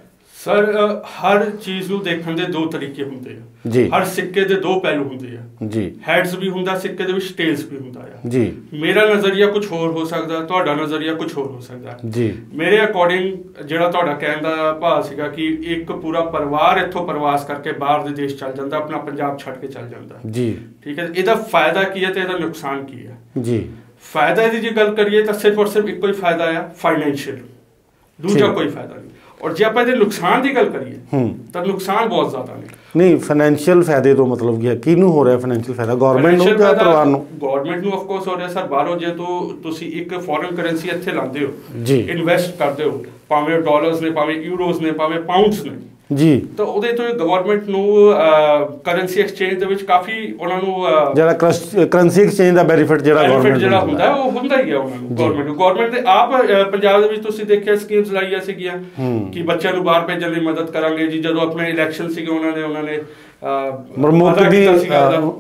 ਸਰ ਹਰ ਚੀਜ਼ ਨੂੰ ਦੇਖਣ ਦੇ ਦੋ ਤਰੀਕੇ ਹੁੰਦੇ ਆ। ਜੀ। ਹਰ ਸਿੱਕੇ ਦੇ ਦੋ ਪਹਿਲੂ ਹੁੰਦੇ ਆ। ਜੀ। ਹੈਡਸ ਵੀ ਹੁੰਦਾ ਸਿੱਕੇ ਦੇ ਵਿੱਚ ਟੇਲਸ ਵੀ ਹੁੰਦਾ ਆ। ਜੀ। ਮੇਰਾ ਨਜ਼ਰੀਆ ਕੁਝ ਹੋਰ ਹੋ ਸਕਦਾ ਤੁਹਾਡਾ ਨਜ਼ਰੀਆ ਕੁਝ ਹੋਰ ਹੋ ਸਕਦਾ। ਜੀ। ਮੇਰੇ ਅਕੋਰਡਿੰਗ ਜਿਹੜਾ ਤੁਹਾਡਾ ਕਹਿਣ ਦਾ ਭਾਵ ਸੀਗਾ ਕਿ ਇੱਕ ਪੂਰਾ ਪਰਿਵਾਰ ਇੱਥੋਂ ਪ੍ਰਵਾਸ ਕਰਕੇ ਬਾਹਰ ਦੇ ਦੇਸ਼ ਚੱਲ ਜਾਂਦਾ ਆਪਣਾ ਪੰਜਾਬ ਛੱਡ ਕੇ ਚੱਲ ਜਾਂਦਾ। ਜੀ। ਠੀਕ ਹੈ ਇਹਦਾ ਫਾਇਦਾ ਕੀ ਹੈ ਤੇ ਇਹਦਾ ਨੁਕਸਾਨ ਕੀ ਹੈ? ਜੀ। ਫਾਇਦਾ ਦੀ ਜੇ ਗੱਲ ਕਰੀਏ ਤਾਂ ਸਿਰਫ ਔਰ ਸਿਰਫ ਇੱਕੋ ਹੀ ਫਾਇਦਾ ਆ ਫਾਈਨੈਂਸ਼ੀਅਲ ਦੂਜਾ। ਕੋਈ ਫਾਇਦਾ ਨਹੀਂ। ਔਰ ਜੇ ਆਪਾਂ ਇਹਦੇ ਨੁਕਸਾਨ ਦੀ ਗੱਲ ਕਰੀਏ ਤਾਂ ਨੁਕਸਾਨ ਬਹੁਤ ਜ਼ਿਆਦਾ ਨੇ। ਨਹੀਂ ਫਾਈਨੈਂਸ਼ੀਅਲ ਫਾਇਦੇ ਤੋਂ ਮਤਲਬ ਕੀ ਹੈ? ਕਿਹਨੂੰ ਹੋ ਰਿਹਾ ਫਾਈਨੈਂਸ਼ੀਅਲ ਫਾਇਦਾ? ਗਵਰਨਮੈਂਟ ਨੂੰ ਜਾਂ ਪਰਿਵਾਰ ਨੂੰ? ਗਵਰਨਮੈਂਟ ਨੂੰ ਆਫ ਕੋਰਸ ਹੋ ਰਿਹਾ। ਸਰ ਬਾਹਰੋਂ ਜੇ ਤੋਂ ਤੁਸੀਂ ਇੱਕ ਫੋਰਨ ਕਰੰਸੀ ਇੱਥੇ ਲਾਉਂਦੇ ਹੋ ਜੀ। ਇਨਵੈਸਟ ਕਰਦੇ ਹੋ ਭਾਵੇਂ ਡਾਲਰਸ ਨੇ ਭਾਵੇਂ ਯੂਰੋਜ਼ ਨੇ ਭਾਵੇਂ ਪਾਉਂਡਸ ਨੇ ਜੀ। ਤਾਂ ਉਹਦੇ ਤੋਂ ਗਵਰਨਮੈਂਟ ਨੂੰ ਕਰੰਸੀ ਐਕਸਚੇਂਜ ਦੇ ਵਿੱਚ ਕਾਫੀ ਉਹਨਾਂ ਨੂੰ ਜਿਹੜਾ ਕਰੰਸੀ ਐਕਸਚੇਂਜ ਦਾ ਬੈਨੀਫਿਟ ਜਿਹੜਾ ਗਵਰਨਮੈਂਟ ਜਿਹੜਾ ਹੁੰਦਾ ਉਹ ਹੁੰਦਾ ਹੀ ਹੈ ਉਹਨਾਂ ਨੂੰ ਗਵਰਨਮੈਂਟ ਨੂੰ। ਗਵਰਨਮੈਂਟ ਦੇ ਆਪ ਪੰਜਾਬ ਦੇ ਵਿੱਚ ਤੁਸੀਂ ਦੇਖਿਆ ਸਕੀਮਸ ਲਾਈਆਂ ਸੀਗੀਆਂ ਕਿ ਬੱਚਿਆਂ ਨੂੰ ਬਾਹਰ ਭੇਜਣ ਲਈ ਮਦਦ ਕਰਾਂਗੇ ਜੀ। ਜਦੋਂ ਆਪਣੇ ਇਲੈਕਸ਼ਨ ਸੀਗੇ ਉਹਨਾਂ ਨੇ ਉਹਨਾਂ ਨੇ ਮੁੱਕ ਵਾਅਦਾ ਦੀ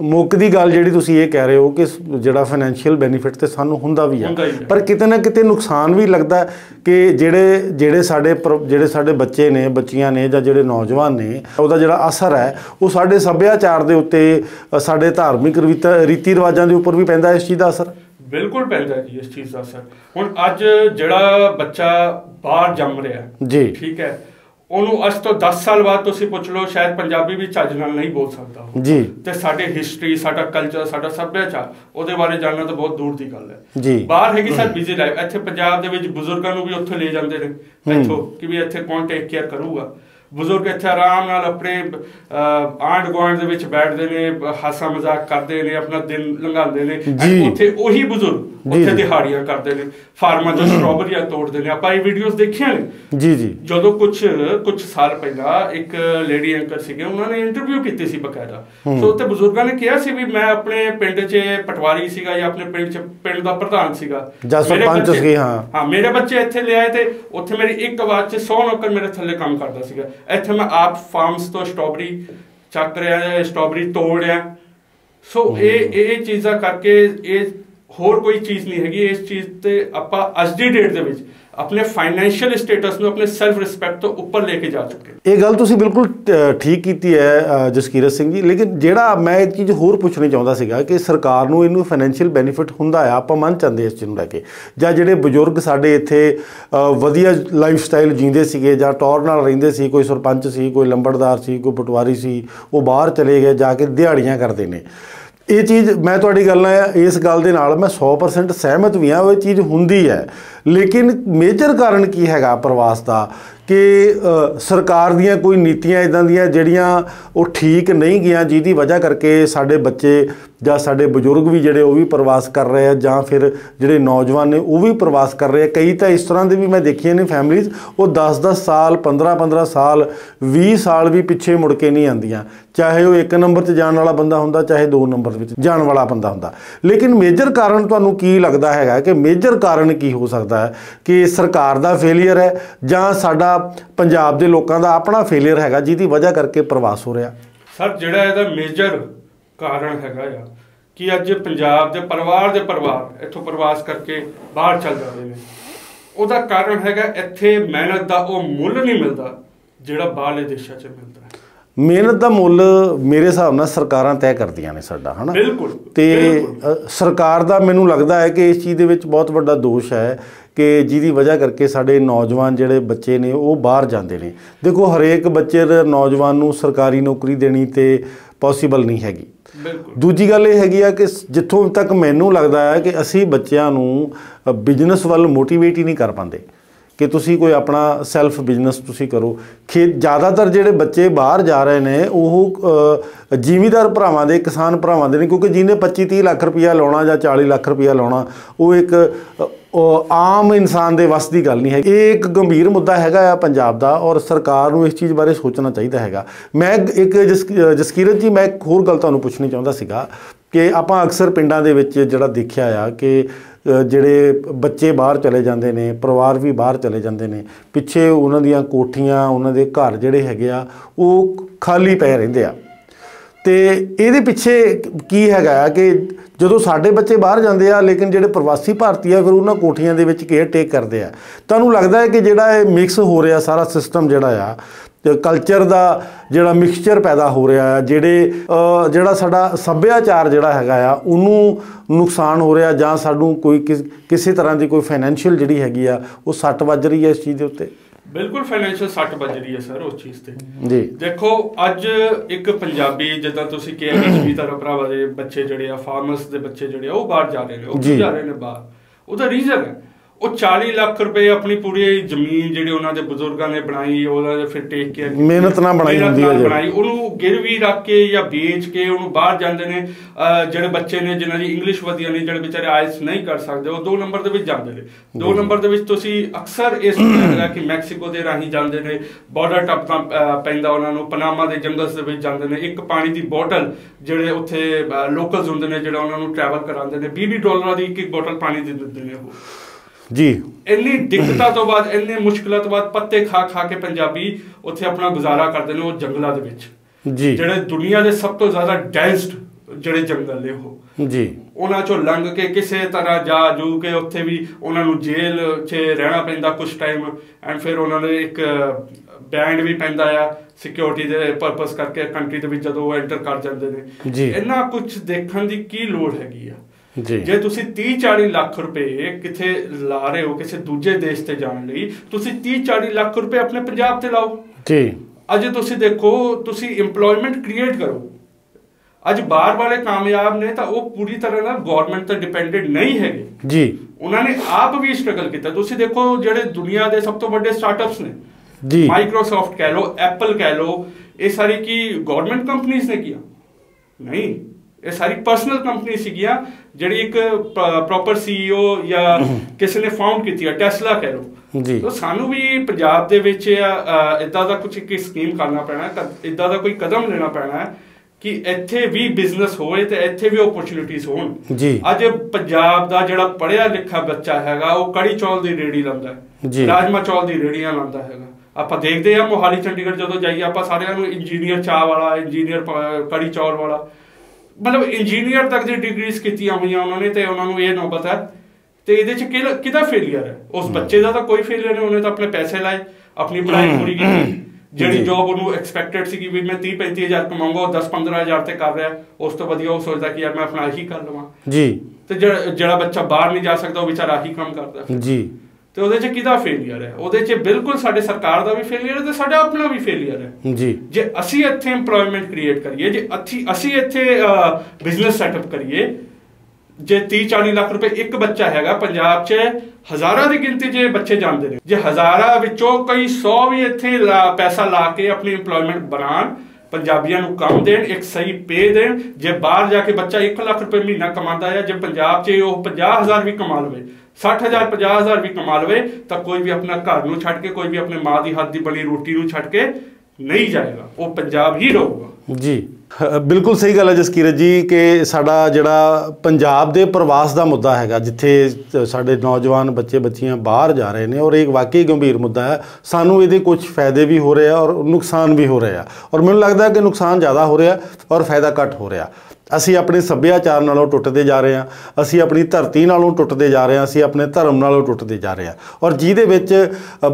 ਮੁੱਕ ਦੀ ਗੱਲ ਜਿਹੜੀ ਤੁਸੀਂ ਇਹ ਕਹਿ ਰਹੇ ਹੋ ਕਿ ਜਿਹੜਾ ਫਾਈਨੈਂਸ਼ੀਅਲ ਬੈਨੀਫਿਟ ਤੇ ਸਾਨੂੰ ਹੁੰਦਾ ਵੀ ਆ। ਪਰ ਕਿਤੇ ਨਾ ਕਿਤੇ ਨੁਕਸਾਨ ਵੀ ਲੱਗਦਾ ਕਿ ਜਿਹੜੇ ਜਿਹੜੇ ਸਾਡੇ ਜਿਹੜੇ ਸਾਡੇ ਬੱਚੇ ਨੇ ਬੱਚੀਆਂ ਨੇ ਜਾਂ ਜਿਹੜੇ ਨੌਜਵਾਨ ਨੇ ਉਹਦਾ ਜਿਹੜਾ ਅਸਰ ਹੈ ਉਹ ਸਾਡੇ ਸੱਭਿਆਚਾਰ ਦੇ ਉੱਤੇ ਸਾਡੇ ਧਾਰਮਿਕ ਰੀਤ- ਰਿਵਾਜਾਂ ਦੇ ਉੱਪਰ ਵੀ ਪੈਂਦਾ ਇਸ ਚੀਜ਼ ਦਾ ਅਸਰ? ਬਿਲਕੁਲ ਪੈਂਦਾ ਜੀ ਇਸ ਚੀਜ਼ ਦਾ ਅਸਰ। ਹੁਣ ਅੱਜ ਜਿਹੜਾ ਬੱਚਾ ਬਾਹਰ ਜੰਮ ਰਿਹਾ ਜੀ। ਠੀਕ ਹੈ ਉਹਨੂੰ ਅੱਜ ਤੋਂ 10 ਸਾਲ ਬਾਅਦ ਤੁਸੀਂ ਪੁੱਛ ਲਓ ਸ਼ਾਇਦ ਪੰਜਾਬੀ ਵੀ ਚੱਜ ਨਾਲ ਨਹੀਂ ਬੋਲ ਸਕਦਾ ਜੀ। ਤੇ ਸਾਡੇ ਹਿਸਟਰੀ ਸਾਡਾ ਕਲਚਰ ਸਾਡਾ ਸੱਭਿਆਚਾਰ ਉਹਦੇ ਬਾਰੇ ਜਾਣਨਾ ਤਾਂ ਬਹੁਤ ਦੂਰ ਦੀ ਗੱਲ ਹੈ। ਜੀ। ਬਾਹਰ ਹੈਗੀ ਸਰ ਬਿਜ਼ੀ ਲਾਈਫ ਇੱਥੇ ਪੰਜਾਬ ਦੇ ਵਿੱਚ ਬਜ਼ੁਰਗਾਂ ਨੂੰ ਵੀ ਉੱਥੇ ਲੈ ਜਾਂਦੇ ਨੇ ਇੱਥੋਂ ਕਿ ਵੀ ਇੱਥੇ ਕੌਣ ਟੇਕ ਕੇਅਰ ਕਰੂਗਾ। ਬਜ਼ੁਰਗ ਇੱਥੇ ਆਰਾਮ ਨਾਲ ਆਪਣੇ ਆਂਢ ਗੁਆਂਢ ਦੇ ਵਿੱਚ ਬੈਠਦੇ ਨੇ ਹਾਸਾ ਮਜ਼ਾਕ ਕਰਦੇ ਨੇ ਆਪਣਾ ਦਿਨ ਲੰਘਾਉਂਦੇ ਨੇ। ਉੱਥੇ ਉਹੀ ਬਜ਼ੁਰਗ ਉੱਥੇ। ਦਿਹਾੜੀਆਂ ਕਰਦੇ ਨੇ ਫਾਰਮਾਂ 'ਚ ਸਟ੍ਰਾਬੇਰੀਆਂ ਤੋੜਦੇ ਨੇ। ਆਪਾਂ ਇਹ ਵੀਡੀਓਜ਼ ਦੇਖੀਆਂ ਨੇ? ਜੀ ਜੀ। ਜਦੋਂ ਕੁਝ ਕੁਝ ਸਾਲ ਪਹਿਲਾਂ ਇੱਕ ਲੇਡੀ ਐਂਕਰ ਸੀਗੇ ਉਹਨਾਂ ਨੇ ਇੰਟਰਵਿਊ ਕੀਤੀ ਸੀ ਬਕਾਇਦਾ। ਸੋ ਉੱਥੇ ਬਜ਼ੁਰਗਾਂ ਨੇ ਕਿਹਾ ਸੀ ਵੀ ਮੈਂ ਆਪਣੇ ਪਿੰਡ 'ਚ ਪਟਵਾਰੀ ਸੀਗਾ ਜਾਂ ਆਪਣੇ ਪਿੰਡ 'ਚ ਪਿੰਡ ਦਾ ਪ੍ਰਧਾਨ ਸੀਗਾ। ਜਾਂ ਸਰਪੰਚ ਸੀਗੇ, ਹਾਂ। ਹਾਂ ਮੇਰੇ ਬੱਚੇ ਇੱਥੇ ਲਿਆਏ ਤੇ ਉੱਥੇ ਮੇਰੀ ਇੱਕ ਆਵਾਜ਼ 'ਚ 100 ਨੌਕਰ ਮੇਰੇ ਥੱਲੇ ਕੰਮ ਕਰਦਾ ਸੀਗਾ। ਇੱਥੇ ਮੈਂ ਆਪ ਫਾਰਮਸ ਤੋਂ ਸਟ੍ਰਾਬੇਰੀ ਚੱਕ ਰਿਹਾ ਸਟ੍ਰਾਬੇਰੀ ਤੋੜ ਰਿਹਾ। ਸੋ ਇਹ ਇਹ ਚੀਜ਼ਾਂ ਕਰਕੇ ਇਹ ਹੋਰ ਕੋਈ ਚੀਜ਼ ਨਹੀਂ ਹੈਗੀ, ਇਸ ਚੀਜ਼ ਤੇ ਆਪਾਂ ਅੱਜ ਦੀ ਡੇਟ ਦੇ ਵਿੱਚ ਆਪਣੇ ਫਾਈਨੈਂਸ਼ੀਅਲ ਸਟੇਟਸ ਨੂੰ, ਆਪਣੇ ਸੈਲਫ ਰਿਸਪੈਕਟ ਤੋਂ ਉੱਪਰ ਲੈ ਕੇ ਜਾ ਚੁੱਕੇ ਇਹ ਗੱਲ ਤੁਸੀਂ ਬਿਲਕੁਲ ਠੀਕ ਕੀਤੀ ਹੈ ਜਸਕੀਰਤ ਸਿੰਘ ਜੀ। ਲੇਕਿਨ ਜਿਹੜਾ ਮੈਂ ਇੱਕ ਚੀਜ਼ ਹੋਰ ਪੁੱਛਣੀ ਚਾਹੁੰਦਾ ਸੀਗਾ ਕਿ ਸਰਕਾਰ ਨੂੰ ਇਹਨੂੰ ਫਾਈਨੈਂਸ਼ੀਅਲ ਬੈਨੀਫਿਟ ਹੁੰਦਾ ਆ, ਆਪਾਂ ਮੰਨ ਚਾਹੁੰਦੇ ਇਸ ਚੀਜ਼ ਨੂੰ ਲੈ ਕੇ। ਜਾਂ ਜਿਹੜੇ ਬਜ਼ੁਰਗ ਸਾਡੇ ਇੱਥੇ ਵਧੀਆ ਲਾਈਫ ਸਟਾਈਲ ਜੀਂਦੇ ਸੀਗੇ ਜਾਂ ਟੌਰ ਨਾਲ ਰਹਿੰਦੇ ਸੀ, ਕੋਈ ਸਰਪੰਚ ਸੀ, ਕੋਈ ਲੰਬੜਦਾਰ ਸੀ, ਕੋਈ ਪਟਵਾਰੀ ਸੀ, ਉਹ ਬਾਹਰ ਚਲੇ ਗਏ, ਜਾ ਕੇ ਦਿਹਾੜੀਆਂ ਕਰਦੇ ਨੇ। ਇਹ ਚੀਜ਼ ਮੈਂ ਤੁਹਾਡੀ ਗੱਲ ਨਾਲ ਇਸ ਗੱਲ ਦੇ ਨਾਲ ਮੈਂ 100% ਸਹਿਮਤ ਵੀ ਹਾਂ, ਉਹ ਇਹ ਚੀਜ਼ ਹੁੰਦੀ ਹੈ। ਲੇਕਿਨ ਮੇਜਰ ਕਾਰਨ ਕੀ ਹੈਗਾ ਪ੍ਰਵਾਸ ਦਾ? ਕਿ ਸਰਕਾਰ ਦੀਆਂ ਕੋਈ ਨੀਤੀਆਂ ਇਦਾਂ ਦੀਆਂ ਜਿਹੜੀਆਂ ਉਹ ਠੀਕ ਨਹੀਂ ਗਈਆਂ, ਜਿਹਦੀ ਵਜ੍ਹਾ ਕਰਕੇ ਸਾਡੇ ਬੱਚੇ ਜਾਂ ਸਾਡੇ ਬਜ਼ੁਰਗ ਵੀ ਜਿਹੜੇ ਉਹ ਵੀ ਪ੍ਰਵਾਸ ਕਰ ਰਹੇ ਆ ਜਾਂ ਫਿਰ ਜਿਹੜੇ ਨੌਜਵਾਨ ਨੇ ਉਹ ਵੀ ਪ੍ਰਵਾਸ ਕਰ ਰਹੇ ਆ। ਕਈ ਤਾਂ ਇਸ ਤਰ੍ਹਾਂ ਦੇ ਵੀ ਮੈਂ ਦੇਖੀਆਂ ਨੇ ਫੈਮਲੀਜ਼ ਉਹ 10-10 ਸਾਲ 15-15 ਸਾਲ 20 ਸਾਲ ਵੀ ਪਿੱਛੇ ਮੁੜ ਕੇ ਨਹੀਂ ਆਉਂਦੀਆਂ। ਚਾਹੇ ਉਹ ਇੱਕ ਨੰਬਰ 'ਚ ਜਾਣ ਵਾਲਾ ਬੰਦਾ ਹੁੰਦਾ, ਚਾਹੇ ਦੋ ਨੰਬਰ ਵਿੱਚ ਜਾਣ ਵਾਲਾ ਬੰਦਾ ਹੁੰਦਾ। ਲੇਕਿਨ ਮੇਜਰ ਕਾਰਨ ਤੁਹਾਨੂੰ ਕੀ ਲੱਗਦਾ ਹੈਗਾ ਕਿ ਮੇਜਰ ਕਾਰਨ ਕੀ ਹੋ ਸਕਦਾ ਹੈ? ਕਿ ਸਰਕਾਰ ਦਾ ਫੇਲਿਅਰ ਹੈ ਜਾਂ ਸਾਡਾ ਪੰਜਾਬ ਦੇ ਲੋਕਾਂ ਦਾ ਆਪਣਾ ਫੇਲਿਅਰ ਹੈਗਾ, ਜਿਹਦੀ ਵਜ੍ਹਾ ਕਰਕੇ ਪ੍ਰਵਾਸ ਹੋ ਰਿਹਾ। ਸਰ, ਜਿਹੜਾ ਇਹਦਾ ਮੇਜਰ ਕਾਰਨ ਹੈਗਾ ਆ, ਕਿ ਅੱਜ ਪੰਜਾਬ ਦੇ ਪਰਿਵਾਰ ਦੇ ਪਰਿਵਾਰ ਇੱਥੋਂ ਪ੍ਰਵਾਸ ਕਰਕੇ ਬਾਹਰ ਚੱਲ ਜਾਂਦੇ ਨੇ। ਉਹਦਾ ਕਾਰਨ ਹੈਗਾ, ਇੱਥੇ ਮਿਹਨਤ ਦਾ ਉਹ ਮੁੱਲ ਨਹੀਂ ਮਿਲਦਾ ਜਿਹੜਾ ਬਾਹਰਲੇ ਦੇਸ਼ਾਂ 'ਚ ਮਿਲਦਾ। ਮਿਹਨਤ ਦਾ ਮੁੱਲ ਮੇਰੇ ਹਿਸਾਬ ਨਾਲ ਸਰਕਾਰਾਂ ਤੈਅ ਕਰਦੀਆਂ ਨੇ ਸਾਡਾ ਹਨਾ? ਬਿਲਕੁਲ, ਤੇ ਸਰਕਾਰ ਦਾ ਮੈਨੂੰ ਲੱਗਦਾ ਹੈ ਕਿ ਇਸ ਚੀਜ਼ ਦੇ ਵਿੱਚ ਬਹੁਤ ਵੱਡਾ ਦੋਸ਼ ਹੈ ਕਿ ਜਿਹਦੀ ਵਜ੍ਹਾ ਕਰਕੇ ਸਾਡੇ ਨੌਜਵਾਨ ਜਿਹੜੇ ਬੱਚੇ ਨੇ ਉਹ ਬਾਹਰ ਜਾਂਦੇ ਨੇ। ਦੇਖੋ ਹਰੇਕ ਬੱਚੇ ਦੇ ਨੌਜਵਾਨ ਨੂੰ ਸਰਕਾਰੀ ਨੌਕਰੀ ਦੇਣੀ ਤੇ ਪੋਸੀਬਲ ਨਹੀਂ ਹੈਗੀ। ਦੂਜੀ ਗੱਲ ਇਹ ਹੈਗੀ ਆ ਕਿ ਜਿੱਥੋਂ ਤੱਕ ਮੈਨੂੰ ਲੱਗਦਾ ਹੈ ਕਿ ਅਸੀਂ ਬੱਚਿਆਂ ਨੂੰ ਬਿਜ਼ਨਸ ਵੱਲ ਮੋਟੀਵੇਟ ਹੀ ਨਹੀਂ ਕਰ ਪਾਉਂਦੇ। ਕਿ ਤੁਸੀਂ ਕੋਈ ਆਪਣਾ ਸੈਲਫ ਬਿਜ਼ਨਸ ਤੁਸੀਂ ਕਰੋ। ਖੇ, ਜ਼ਿਆਦਾਤਰ ਜਿਹੜੇ ਬੱਚੇ ਬਾਹਰ ਜਾ ਰਹੇ ਨੇ, ਉਹ ਜ਼ਿਮੀਦਾਰ ਭਰਾਵਾਂ ਦੇ, ਕਿਸਾਨ ਭਰਾਵਾਂ ਦੇ ਨੇ, ਕਿਉਂਕਿ ਜਿਹਨੇ 25 30 ਲੱਖ ਰੁਪਇਆ ਲਾਉਣਾ ਜਾਂ 40 ਲੱਖ ਰੁਪਇਆ ਲਾਉਣਾ, ਉਹ ਇੱਕ ਆਮ ਇਨਸਾਨ ਦੇ ਵੱਸ ਦੀ ਗੱਲ ਨਹੀਂ ਹੈ ਇਹ ਇੱਕ ਗੰਭੀਰ ਮੁੱਦਾ ਹੈਗਾ ਆ ਪੰਜਾਬ ਦਾ ਔਰ ਸਰਕਾਰ ਨੂੰ ਇਸ ਚੀਜ਼ ਬਾਰੇ ਸੋਚਣਾ ਚਾਹੀਦਾ ਹੈਗਾ। ਮੈਂ ਇੱਕ ਜਸ- ਜਸਕੀਰਤ ਜੀ, ਮੈਂ ਇੱਕ ਹੋਰ ਗੱਲ ਤੁਹਾਨੂੰ ਪੁੱਛਣੀ ਚਾਹੁੰਦਾ ਸੀਗਾ ਕਿ ਆਪਾਂ ਅਕਸਰ ਪਿੰਡਾਂ ਦੇ ਵਿੱਚ ਜਿਹੜਾ ਦੇਖਿਆ ਆ ਕਿ ਜਿਹੜੇ ਬੱਚੇ ਬਾਹਰ ਚਲੇ ਜਾਂਦੇ ਨੇ, ਪਰਿਵਾਰ ਵੀ ਬਾਹਰ ਚਲੇ ਜਾਂਦੇ ਨੇ, ਪਿੱਛੇ ਉਹਨਾਂ ਦੀਆਂ ਕੋਠੀਆਂ, ਉਹਨਾਂ ਦੇ ਘਰ ਜਿਹੜੇ ਹੈਗੇ ਆ, ਉਹ ਖਾਲੀ ਪਏ ਰਹਿੰਦੇ ਆ। ਤੇ ਇਹਦੇ ਪਿੱਛੇ ਕੀ ਹੈਗਾ ਆ ਕਿ ਜਦੋਂ ਸਾਡੇ ਬੱਚੇ ਬਾਹਰ ਜਾਂਦੇ ਆ, ਲੇਕਿਨ ਜਿਹੜੇ ਪ੍ਰਵਾਸੀ ਭਾਰਤੀ ਆ, ਫਿਰ ਉਹਨਾਂ ਕੋਠੀਆਂ ਦੇ ਵਿੱਚ ਕੇਅਰ ਟੇਕ ਕਰਦੇ ਆ। ਤੁਹਾਨੂੰ ਲੱਗਦਾ ਹੈ ਕਿ ਜਿਹੜਾ ਇਹ ਮਿਕਸ ਹੋ ਰਿਹਾ ਸਾਰਾ ਸਿਸਟਮ ਜਿਹੜਾ ਆ ਕਲਚਰ ਦਾ ਜਿਹੜਾ ਮਿਕਸਚਰ ਪੈਦਾ ਹੋ ਰਿਹਾ ਆ ਜਿਹੜੇ ਜਿਹੜਾ ਸਾਡਾ ਸੱਭਿਆਚਾਰ ਜਿਹੜਾ ਹੈਗਾ ਆ ਉਹਨੂੰ ਨੁਕਸਾਨ ਹੋ ਰਿਹਾ ਜਾਂ ਸਾਨੂੰ ਕੋਈ ਕਿਸ- ਤਰ੍ਹਾਂ ਦੀ ਕੋਈ ਫਾਈਨੈਂਸ਼ੀਅਲ ਜਿਹੜੀ ਹੈਗੀ ਆ ਉਹ ਸੱਟ ਵੱਜ ਰਹੀ ਹੈ ਇਸ ਚੀਜ਼ ਦੇ ਉੱਤੇ? ਬਿਲਕੁਲ ਫਾਈਨੈਂਸ਼ੀਅਲ ਸੱਟ ਵੱਜ ਰਹੀ ਹੈ ਸਰ ਉਸ ਚੀਜ਼ ਤੇ। ਜੀ। ਦੇਖੋ ਅੱਜ ਇੱਕ ਪੰਜਾਬੀ ਜਿੱਦਾਂ ਤੁਸੀਂ ਕਿਹਾ ਕਿ ਜਮੀਦਾਰ ਭਰਾਵਾਂ ਦੇ ਬੱਚੇ ਜਿਹੜੇ ਆ ਫਾਰਮਰਸ ਦੇ ਬੱਚੇ ਜਿਹੜੇ ਆ ਉਹ ਬਾਹਰ ਜਾ ਰਹੇ ਨੇ ਉਹ ਜਾ। ਰਹੇ ਨੇ ਬਾਹਰ। ਉਹਦਾ ਰੀਜ਼ਨ ਹੈ। ਉਹ 40 ਲੱਖ ਰੁਪਏ ਆਪਣੀ ਪੂਰੀ ਜ਼ਮੀਨ ਜਿਹੜੀ ਉਹਨਾਂ ਦੇ ਬਜ਼ੁਰਗਾਂ ਨੇ ਬਣਾਈ ਉਹਦਾ ਫਿਰ ਟੇਕ ਕੇ ਮਿਹਨਤ ਨਾਲ ਬਣਾਈ ਹੁੰਦੀ ਹੈ। ਬਣਾਈ। ਉਹਨੂੰ ਗਿਰਵੀ ਰੱਖ ਕੇ ਜਾਂ ਵੇਚ ਕੇ ਉਹਨੂੰ ਬਾਹਰ ਜਾਂਦੇ ਨੇ ਜਿਹੜੇ ਬੱਚੇ ਨੇ ਜਿਨ੍ਹਾਂ ਦੀ ਇੰਗਲਿਸ਼ ਵਧੀਆ ਨਹੀਂ ਜਿਹੜੇ ਵਿਚਾਰੇ ਆਇਲਸ ਨਹੀਂ ਕਰ ਸਕਦੇ ਉਹ ਦੋ ਨੰਬਰ ਦੇ ਵਿੱਚ ਜਾਂਦੇ ਨੇ। ਦੋ ਨੰਬਰ ਦੇ ਵਿੱਚ ਤੁਸੀਂ ਅਕਸਰ ਇਹ ਸੁਣਿਆ ਹੈਗਾ ਕਿ ਮੈਕਸੀਕੋ ਦੇ ਰਾਹੀਂ ਜਾਂਦੇ ਨੇ ਬਾਰਡਰ ਟੱਪਣਾ ਪੈਂਦਾ ਉਹਨਾਂ ਨੂੰ ਪਨਾਮਾ ਦੇ ਜੰਗਲਸ ਦੇ ਵਿੱਚ ਜਾਂਦੇ ਨੇ। ਇੱਕ ਪਾਣੀ ਦੀ ਬੋਟਲ ਜਿਹੜੇ ਉੱਥੇ ਲੋਕਲਸ ਹੁੰਦੇ ਨੇ ਜਿਹੜਾ ਉਹਨਾਂ ਨੂੰ ਟਰੈਵਲ ਕਰਾਉਂਦੇ ਨੇ। 20 ਡਾਲਰਾਂ ਦੀ ਇੱਕ ਇੱਕ ਬੋਟਲ ਪਾਣੀ ਦੀ ਦਿੰਦੇ ਨੇ ਉਹ। ਜੀ। ਇੰਨੀ ਦਿੱਕਤਾਂ ਤੋਂ ਬਾਅਦ ਇੰਨੇ ਮੁਸ਼ਕਲਾਂ ਤੋਂ ਬਾਅਦ ਪੱਤੇ ਖਾ ਖਾ ਕੇ ਪੰਜਾਬੀ ਉੱਥੇ ਆਪਣਾ ਗੁਜ਼ਾਰਾ ਕਰਦੇ ਨੇ ਉਹ ਜੰਗਲਾਂ ਦੇ ਵਿੱਚ। ਜੀ। ਜਿਹੜੇ ਦੁਨੀਆ ਦੇ ਸਭ ਤੋਂ ਜ਼ਿਆਦਾ ਡੈਂਸਡ ਜਿਹੜੇ ਜੰਗਲ ਨੇ ਉਹ। ਜੀ। ਉਹਨਾਂ ਚੋਂ ਲੰਘ ਕੇ ਕਿਸੇ ਤਰ੍ਹਾਂ ਜਾ ਜੂ ਕੇ ਉੱਥੇ ਵੀ ਉਹਨਾਂ ਨੂੰ ਜੇਲ੍ਹ 'ਚ ਰਹਿਣਾ ਪੈਂਦਾ ਕੁਝ ਟਾਈਮ ਐਂਡ ਫਿਰ ਉਹਨਾਂ ਨੇ ਇੱਕ ਬੈਂਡ ਵੀ ਪੈਂਦਾ ਆ ਸਿਕਿਉਰਿਟੀ ਦੇ ਪਰਪਸ ਕਰਕੇ ਕੰਟਰੀ ਦੇ ਵਿੱਚ ਜਦੋਂ ਉਹ ਐਂਟਰ ਕਰ ਜਾਂਦੇ ਨੇ। ਇੰਨਾ ਕੁਝ ਦੇਖਣ ਦੀ ਕੀ ਲੋੜ ਹੈਗੀ ਆ? ਜੀ। ਜੇ ਤੁਸੀਂ 30 40 ਲੱਖ ਰੁਪਏ ਕਿਥੇ ਲਾ ਰਹੇ ਹੋ ਕਿਸੇ ਦੂਜੇ ਦੇਸ਼ ਤੇ ਜਾਣ ਲਈ ਤੁਸੀਂ 30 40 ਲੱਖ ਰੁਪਏ ਆਪਣੇ ਪੰਜਾਬ ਤੇ ਲਾਓ। ਜੀ। ਅੱਜ ਤੁਸੀਂ ਦੇਖੋ ਤੁਸੀਂ EMPLOYMENT ਕ੍ਰੀਏਟ ਕਰੋ। ਅੱਜ ਬਾਹਰ ਵਾਲੇ ਕਾਮਯਾਬ ਨੇ ਤਾਂ ਉਹ ਪੂਰੀ ਤਰ੍ਹਾਂ ਨਾਲ ਗਵਰਨਮੈਂਟ ਤੇ ਡਿਪੈਂਡੈਂਟ ਨਹੀਂ ਹੈਗੇ। ਜੀ। ਉਹਨਾਂ ਨੇ ਆਪ ਵੀ ਸਟਰਗਲ ਕੀਤਾ। ਤੁਸੀਂ ਦੇਖੋ ਜਿਹੜੇ ਦੁਨੀਆ ਦੇ ਸਭ ਤੋਂ ਵੱਡੇ ਸਟਾਰਟਅਪਸ ਨੇ ਜੀ। ਮਾਈਕਰੋਸਾਫਟ ਕਹਿ ਲਓ ਐਪਲ ਕਹਿ ਲਓ ਇਹ ਸਾਰੀ ਕੀ ਗਵਰਨਮੈਂਟ ਕੰਪਨੀਆਂ ਨੇ ਕੀਆ? ਨਹੀਂ। ਇਹ ਸਾਰੀ ਪਰਸਨਲ ਕੰਪਨੀ ਸੀਗੀਆਂ ਜਿਹੜੀ ਇੱਕ ਪ੍ਰੋਪਰ ਸੀਈਓ ਜਾਂ ਕਿਸੇ ਨੇ ਫਾਊਂਡ ਕੀਤੀ ਹੈ ਟੈਸਲਾ ਕਹਿ ਲਓ। ਜੀ। ਤਾਂ ਸਾਨੂੰ ਵੀ ਪੰਜਾਬ ਦੇ ਵਿੱਚ ਇਦਾਂ ਦਾ ਕੁਝ ਇੱਕ ਸਕੀਮ ਕਰਨਾ ਪੈਣਾ ਹੈ ਇਦਾਂ ਦਾ ਕੋਈ ਕਦਮ ਲੈਣਾ ਪੈਣਾ ਹੈ ਕਿ ਇੱਥੇ ਵੀ ਬਿਜ਼ਨਸ ਹੋਏ ਤੇ ਇੱਥੇ ਵੀ ਓਪਰਚੁਨਿਟੀਜ਼ ਹੋਣ। ਜੀ। ਅੱਜ ਪੰਜਾਬ ਦਾ ਜਿਹੜਾ ਪੜ੍ਹਿਆ ਲਿਖਿਆ ਬੱਚਾ ਹੈਗਾ ਉਹ ਕੜੀ ਚੌਲ ਦੀ ਰੇੜੀ ਲਾਉਂਦਾ ਜੀ। ਹੈ ਰਾਜਮਾ ਚੌਲ ਦੀ ਰੇੜੀਆਂ ਲਾਉਂਦਾ ਹੈਗਾ। ਆਪਾਂ ਦੇਖਦੇ ਆ ਮੋਹਾਲੀ ਚੰਡੀਗੜ੍ਹ ਜਦੋਂ ਜਾਈਏ ਆਪਾਂ ਸਾਰਿਆਂ ਨੂੰ ਇੰਜੀਨੀਅਰ ਚਾਹ ਵਾਲਾ ਇੰਜੀਨੀਅਰ ਕੜੀ ਚੌਲ ਵਾਲਾ। ਮਤਲਬ ਇੰਜੀਨੀਅਰ ਤੱਕ ਦੀ ਡਿਗਰੀਜ਼ ਕੀਤੀਆਂ ਹੋਈਆਂ ਉਹਨਾਂ ਨੇ ਤੇ ਉਹਨਾਂ ਨੂੰ ਇਹ ਨੌਬਤ ਹੈ ਤੇ ਇਹਦੇ ਚ ਕਿਹਦਾ ਫੇਲਿਅਰ ਹੈ ਉਸ ਬੱਚੇ ਦਾ ਤਾਂ ਕੋਈ ਫੇਲਿਅਰ ਨਹੀਂ ਉਹਨੇ ਤਾਂ ਆਪਣੇ ਪੈਸੇ ਲਾਏ ਆਪਣੀ ਪੜ੍ਹਾਈ ਪੂਰੀ ਕੀਤੀ। ਜਿਹੜੀ। ਜੌਬ ਉਹਨੂੰ ਐਕਸਪੈਕਟਡ ਸੀ ਕਿ ਵੀ ਮੈਂ 30 35000 ਕਮਾਉਂਗਾ ਉਹ 10 15000 ਤੇ ਕਰ ਰਿਹਾ ਉਸ ਤੋਂ ਵਧੀਆ ਉਹ ਸੋਚਦਾ ਕਿ ਯਾਰ ਮੈਂ ਆਪਣਾ ਇਹੀ ਕਰ ਲਵਾਂ। ਜੀ। ਤੇ ਜਿਹੜਾ ਜਿਹੜਾ ਬੱਚਾ ਬਾਹਰ ਨਹੀਂ ਜਾ ਸਕਦਾ ਉਹ ਵਿਚਾਰਾ ਆਹੀ ਕੰਮ ਕਰਦਾ। ਜੀ। ਤੇ ਉਹਦੇ 'ਚ ਕਿਹਦਾ ਫੇਲਿਅਰ ਹੈ? ਉਹਦੇ 'ਚ ਬਿਲਕੁਲ ਸਾਡੇ ਸਰਕਾਰ ਦਾ ਵੀ ਫੇਲਿਅਰ ਹੈ ਤੇ ਸਾਡਾ ਆਪਣਾ ਵੀ ਫੇਲਿਅਰ ਹੈ। ਜੀ। ਜੇ ਅਸੀਂ ਇੱਥੇ EMPLOYMENT ਕ੍ਰੀਏਟ ਕਰੀਏ ਜੇ ਅਸੀਂ ਅਸੀਂ ਇੱਥੇ ਬਿਜ਼ਨਸ ਸੈਟਅਪ ਕਰੀਏ ਜੇ 30 40 ਲੱਖ ਰੁਪਏ ਇੱਕ ਬੱਚਾ ਹੈਗਾ ਪੰਜਾਬ 'ਚ ਹਜ਼ਾਰਾਂ ਦੀ ਗਿਣਤੀ 'ਚ ਬੱਚੇ ਜਾਂਦੇ ਨੇ। ਜੇ ਹਜ਼ਾਰਾਂ ਵਿੱਚੋਂ ਕਈ 100 ਵੀ ਇੱਥੇ ਪੈਸਾ ਲਾ ਕੇ ਆਪਣੀ EMPLOYMENT ਬਣਾਉਣ ਪੰਜਾਬੀਆਂ ਨੂੰ ਕੰਮ ਦੇਣ ਇੱਕ ਸਹੀ ਪੇ ਦੇਣ ਜੇ ਬਾਹਰ ਜਾ ਕੇ ਬੱਚਾ 1 ਲੱਖ ਰੁਪਏ ਮਹੀਨਾ ਕਮਾਉਂਦਾ ਹੈ ਜੇ ਪੰਜਾਬ 'ਚ ਉਹ 50000 ਵੀ ਕਮਾ ਲਵੇ 60000 50000 ਵੀ ਕਮਾ ਲਵੇ ਤਾਂ ਕੋਈ ਵੀ ਆਪਣਾ ਘਰ ਨੂੰ ਛੱਡ ਕੇ, ਕੋਈ ਵੀ ਆਪਣੇ ਮਾਂ ਦੀ ਹੱਥ ਦੀ ਬਣੀ ਰੋਟੀ ਨੂੰ ਛੱਡ ਕੇ ਨਹੀਂ ਜਾਏਗਾ। ਉਹ ਪੰਜਾਬ ਹੀ ਰਹੂਗਾ। ਜੀ। ਬਿਲਕੁਲ ਸਹੀ ਗੱਲ ਹੈ ਜਸਕੀਰਤ ਜੀ ਕਿ ਸਾਡਾ ਜਿਹੜਾ ਪੰਜਾਬ ਦੇ ਪ੍ਰਵਾਸ ਦਾ ਮੁੱਦਾ ਹੈਗਾ, ਜਿੱਥੇ ਸਾਡੇ ਨੌਜਵਾਨ ਬੱਚੇ ਬੱਚੀਆਂ ਬਾਹਰ ਜਾ ਰਹੇ ਨੇ ਔਰ ਇਹ ਵਾਕਈ ਗੰਭੀਰ ਮੁੱਦਾ ਹੈ, ਸਾਨੂੰ ਇਹਦੇ ਕੁਝ ਫਾਇਦੇ ਵੀ ਹੋ ਰਹੇ ਆ ਔਰ ਨੁਕਸਾਨ ਵੀ ਹੋ ਰਹੇ ਆ। ਔਰ ਮੈਨੂੰ ਲੱਗਦਾ ਕਿ ਨੁਕਸਾਨ ਜ਼ਿਆਦਾ ਹੋ ਰਿਹਾ ਔਰ ਫਾਇਦਾ ਘੱਟ ਹੋ ਰਿਹਾ। ਅਸੀਂ ਆਪਣੇ ਸੱਭਿਆਚਾਰ ਨਾਲੋਂ ਟੁੱਟਦੇ ਜਾ ਰਹੇ ਹਾਂ, ਅਸੀਂ ਆਪਣੀ ਧਰਤੀ ਨਾਲੋਂ ਟੁੱਟਦੇ ਜਾ ਰਹੇ ਹਾਂ, ਅਸੀਂ ਆਪਣੇ ਧਰਮ ਨਾਲੋਂ ਟੁੱਟਦੇ ਜਾ ਰਹੇ ਹਾਂ। ਔਰ ਜਿਹਦੇ ਵਿੱਚ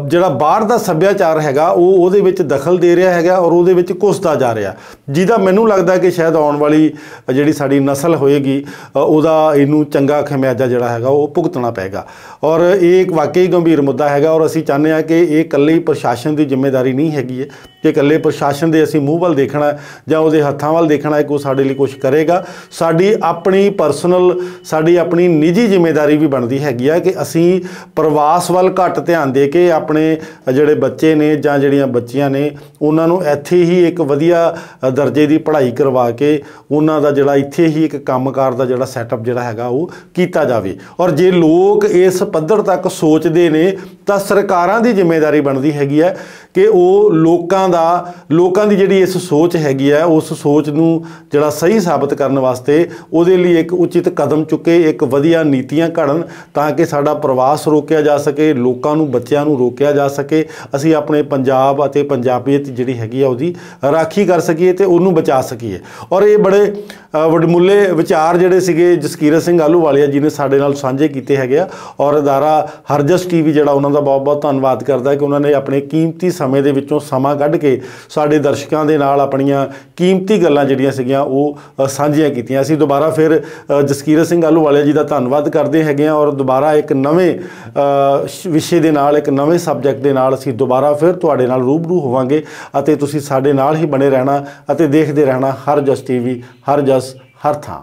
ਜਿਹੜਾ ਬਾਹਰ ਦਾ ਸੱਭਿਆਚਾਰ ਹੈਗਾ, ਉਹ ਉਹਦੇ ਵਿੱਚ ਦਖਲ ਦੇ ਰਿਹਾ ਹੈਗਾ ਔਰ ਉਹਦੇ ਵਿੱਚ ਘੁਸਦਾ ਜਾ ਰਿਹਾ। ਜਿਹਦਾ ਮੈਨੂੰ ਲੱਗਦਾ ਕਿ ਸ਼ਾਇਦ ਆਉਣ ਵਾਲੀ ਜਿਹੜੀ ਸਾਡੀ ਨਸਲ ਹੋਏਗੀ ਉਹਦਾ ਇਹਨੂੰ ਚੰਗਾ ਖਮਿਆਜਾ ਜਿਹੜਾ ਹੈਗਾ, ਉਹ ਭੁਗਤਣਾ ਪਏਗਾ। ਔਰ ਇਹ ਇੱਕ ਵਾਕਈ ਗੰਭੀਰ ਮੁੱਦਾ ਹੈਗਾ ਔਰ ਅਸੀਂ ਚਾਹੁੰਦੇ ਹਾਂ ਕਿ ਇਹ ਇਕੱਲੇ ਪ੍ਰਸ਼ਾਸਨ ਦੀ ਜ਼ਿੰਮੇਵਾਰੀ ਨਹੀਂ ਹੈਗੀ ਹੈ। ਕਿ ਇਕੱਲੇ ਪ੍ਰਸ਼ਾਸਨ ਦੇ ਅਸੀਂ ਮੂੰਹ ਵੱਲ ਦੇਖਣਾ ਜਾਂ ਉਹਦੇ ਹੱਥਾਂ ਵੱਲ ਦੇਖਣਾ ਹੈ ਕਿ ਉਹ ਸਾਡੇ ਲਈ ਕੁਝ ਕਰੇਗਾ ਸਾਡੀ ਆਪਣੀ ਪਰਸਨਲ ਸਾਡੀ ਆਪਣੀ ਨਿੱਜੀ ਜ਼ਿੰਮੇਵਾਰੀ ਵੀ ਬਣਦੀ ਹੈਗੀ ਆ ਕਿ ਅਸੀਂ ਪ੍ਰਵਾਸ ਵੱਲ ਘੱਟ ਧਿਆਨ ਦੇ ਕੇ ਆਪਣੇ ਜਿਹੜੇ ਬੱਚੇ ਨੇ ਜਾਂ ਜਿਹੜੀਆਂ ਬੱਚੀਆਂ ਨੇ, ਉਹਨਾਂ ਨੂੰ ਇੱਥੇ ਹੀ ਇੱਕ ਵਧੀਆ ਦਰਜੇ ਦੀ ਪੜ੍ਹਾਈ ਕਰਵਾ ਕੇ ਉਹਨਾਂ ਦਾ ਜਿਹੜਾ ਇੱਥੇ ਹੀ ਇੱਕ ਕੰਮਕਾਰ ਦਾ ਜਿਹੜਾ ਸੈਟਅਪ ਜਿਹੜਾ ਹੈਗਾ ਉਹ ਕੀਤਾ ਜਾਵੇ। ਔਰ ਜੇ ਲੋਕ ਇਸ ਪੱਧਰ ਤੱਕ ਸੋਚਦੇ ਨੇ, ਤਾਂ ਸਰਕਾਰਾਂ ਦੀ ਜ਼ਿੰਮੇਵਾਰੀ ਬਣਦੀ ਹੈਗੀ ਹੈ ਕਿ ਉਹ ਲੋਕਾਂ ਦਾ, ਲੋਕਾਂ ਦੀ ਜਿਹੜੀ ਇਸ ਸੋਚ ਹੈਗੀ ਹੈ ਉਸ ਸੋਚ ਨੂੰ ਜਿਹੜਾ ਸਹੀ ਸਾਬਤ ਕਰਨ ਵਾਸਤੇ ਉਹਦੇ ਲਈ ਇੱਕ ਉਚਿਤ ਕਦਮ ਚੁੱਕੇ, ਇੱਕ ਵਧੀਆ ਨੀਤੀਆਂ ਘੜਨ ਤਾਂ ਕਿ ਸਾਡਾ ਪ੍ਰਵਾਸ ਰੋਕਿਆ ਜਾ ਸਕੇ, ਲੋਕਾਂ ਨੂੰ, ਬੱਚਿਆਂ ਨੂੰ ਰੋਕਿਆ ਜਾ ਸਕੇ। ਅਸੀਂ ਆਪਣੇ ਪੰਜਾਬ ਅਤੇ ਪੰਜਾਬੀਅਤ ਜਿਹੜੀ ਹੈਗੀ ਆ ਉਹਦੀ ਰਾਖੀ ਕਰ ਸਕੀਏ ਤੇ ਉਹਨੂੰ ਬਚਾ ਸਕੀਏ। ਔਰ ਇਹ ਬੜੇ ਵਡਮੁੱਲੇ ਵਿਚਾਰ ਜਿਹੜੇ ਸੀਗੇ ਜਸਕੀਰਤ ਸਿੰਘ ਆਲੂਵਾਲੀਆ ਜੀ ਨੇ ਸਾਡੇ ਨਾਲ ਸਾਂਝੇ ਕੀਤੇ ਹੈਗੇ ਆ। ਔਰ ਅਦਾਰਾ ਹਰਜਸ ਟੀਵੀ ਜਿਹੜਾ ਉਹਨਾਂ ਦਾ ਬਹੁਤ ਬਹੁਤ ਧੰਨਵਾਦ ਕਰਦਾ ਕਿ ਉਹਨਾਂ ਨੇ ਆਪਣੇ ਕੀਮਤੀ ਸਮੇਂ ਦੇ ਵਿੱਚੋਂ ਸਮਾਂ ਕੱਢ ਕੇ ਸਾਡੇ ਦਰਸ਼ਕਾਂ ਦੇ ਨਾਲ ਆਪਣੀਆਂ ਕੀਮਤੀ ਗੱਲਾਂ ਜਿਹੜੀਆਂ ਸੀਗੀਆਂ ਉਹ ਸਾਂਝੀਆਂ ਕੀਤੀਆਂ। ਅਸੀਂ ਦੁਬਾਰਾ ਫਿਰ ਜਸਕੀਰਤ ਸਿੰਘ ਆਲੂਵਾਲੀਆ ਜੀ ਦਾ ਧੰਨਵਾਦ ਕਰਦੇ ਹੈਗੇ ਆ ਔਰ ਦੁਬਾਰਾ ਇੱਕ ਨਵੇਂ ਵਿਸ਼ੇ ਦੇ ਨਾਲ, ਇੱਕ ਨਵੇਂ ਸਬਜੈਕਟ ਦੇ ਨਾਲ ਅਸੀਂ ਦੁਬਾਰਾ ਫਿਰ ਤੁਹਾਡੇ ਨਾਲ ਰੂਬਰੂ ਹੋਵਾਂਗੇ ਅਤੇ ਤੁਸੀਂ ਸਾਡੇ ਨਾਲ ਹੀ ਬਣੇ ਰਹਿਣਾ ਅਤੇ ਦੇਖਦੇ ਰਹਿਣਾ ਹਰ ਜਸ ਟੀਵੀ, ਹਰ ਜਸ, ਹਰ ਥਾਂ।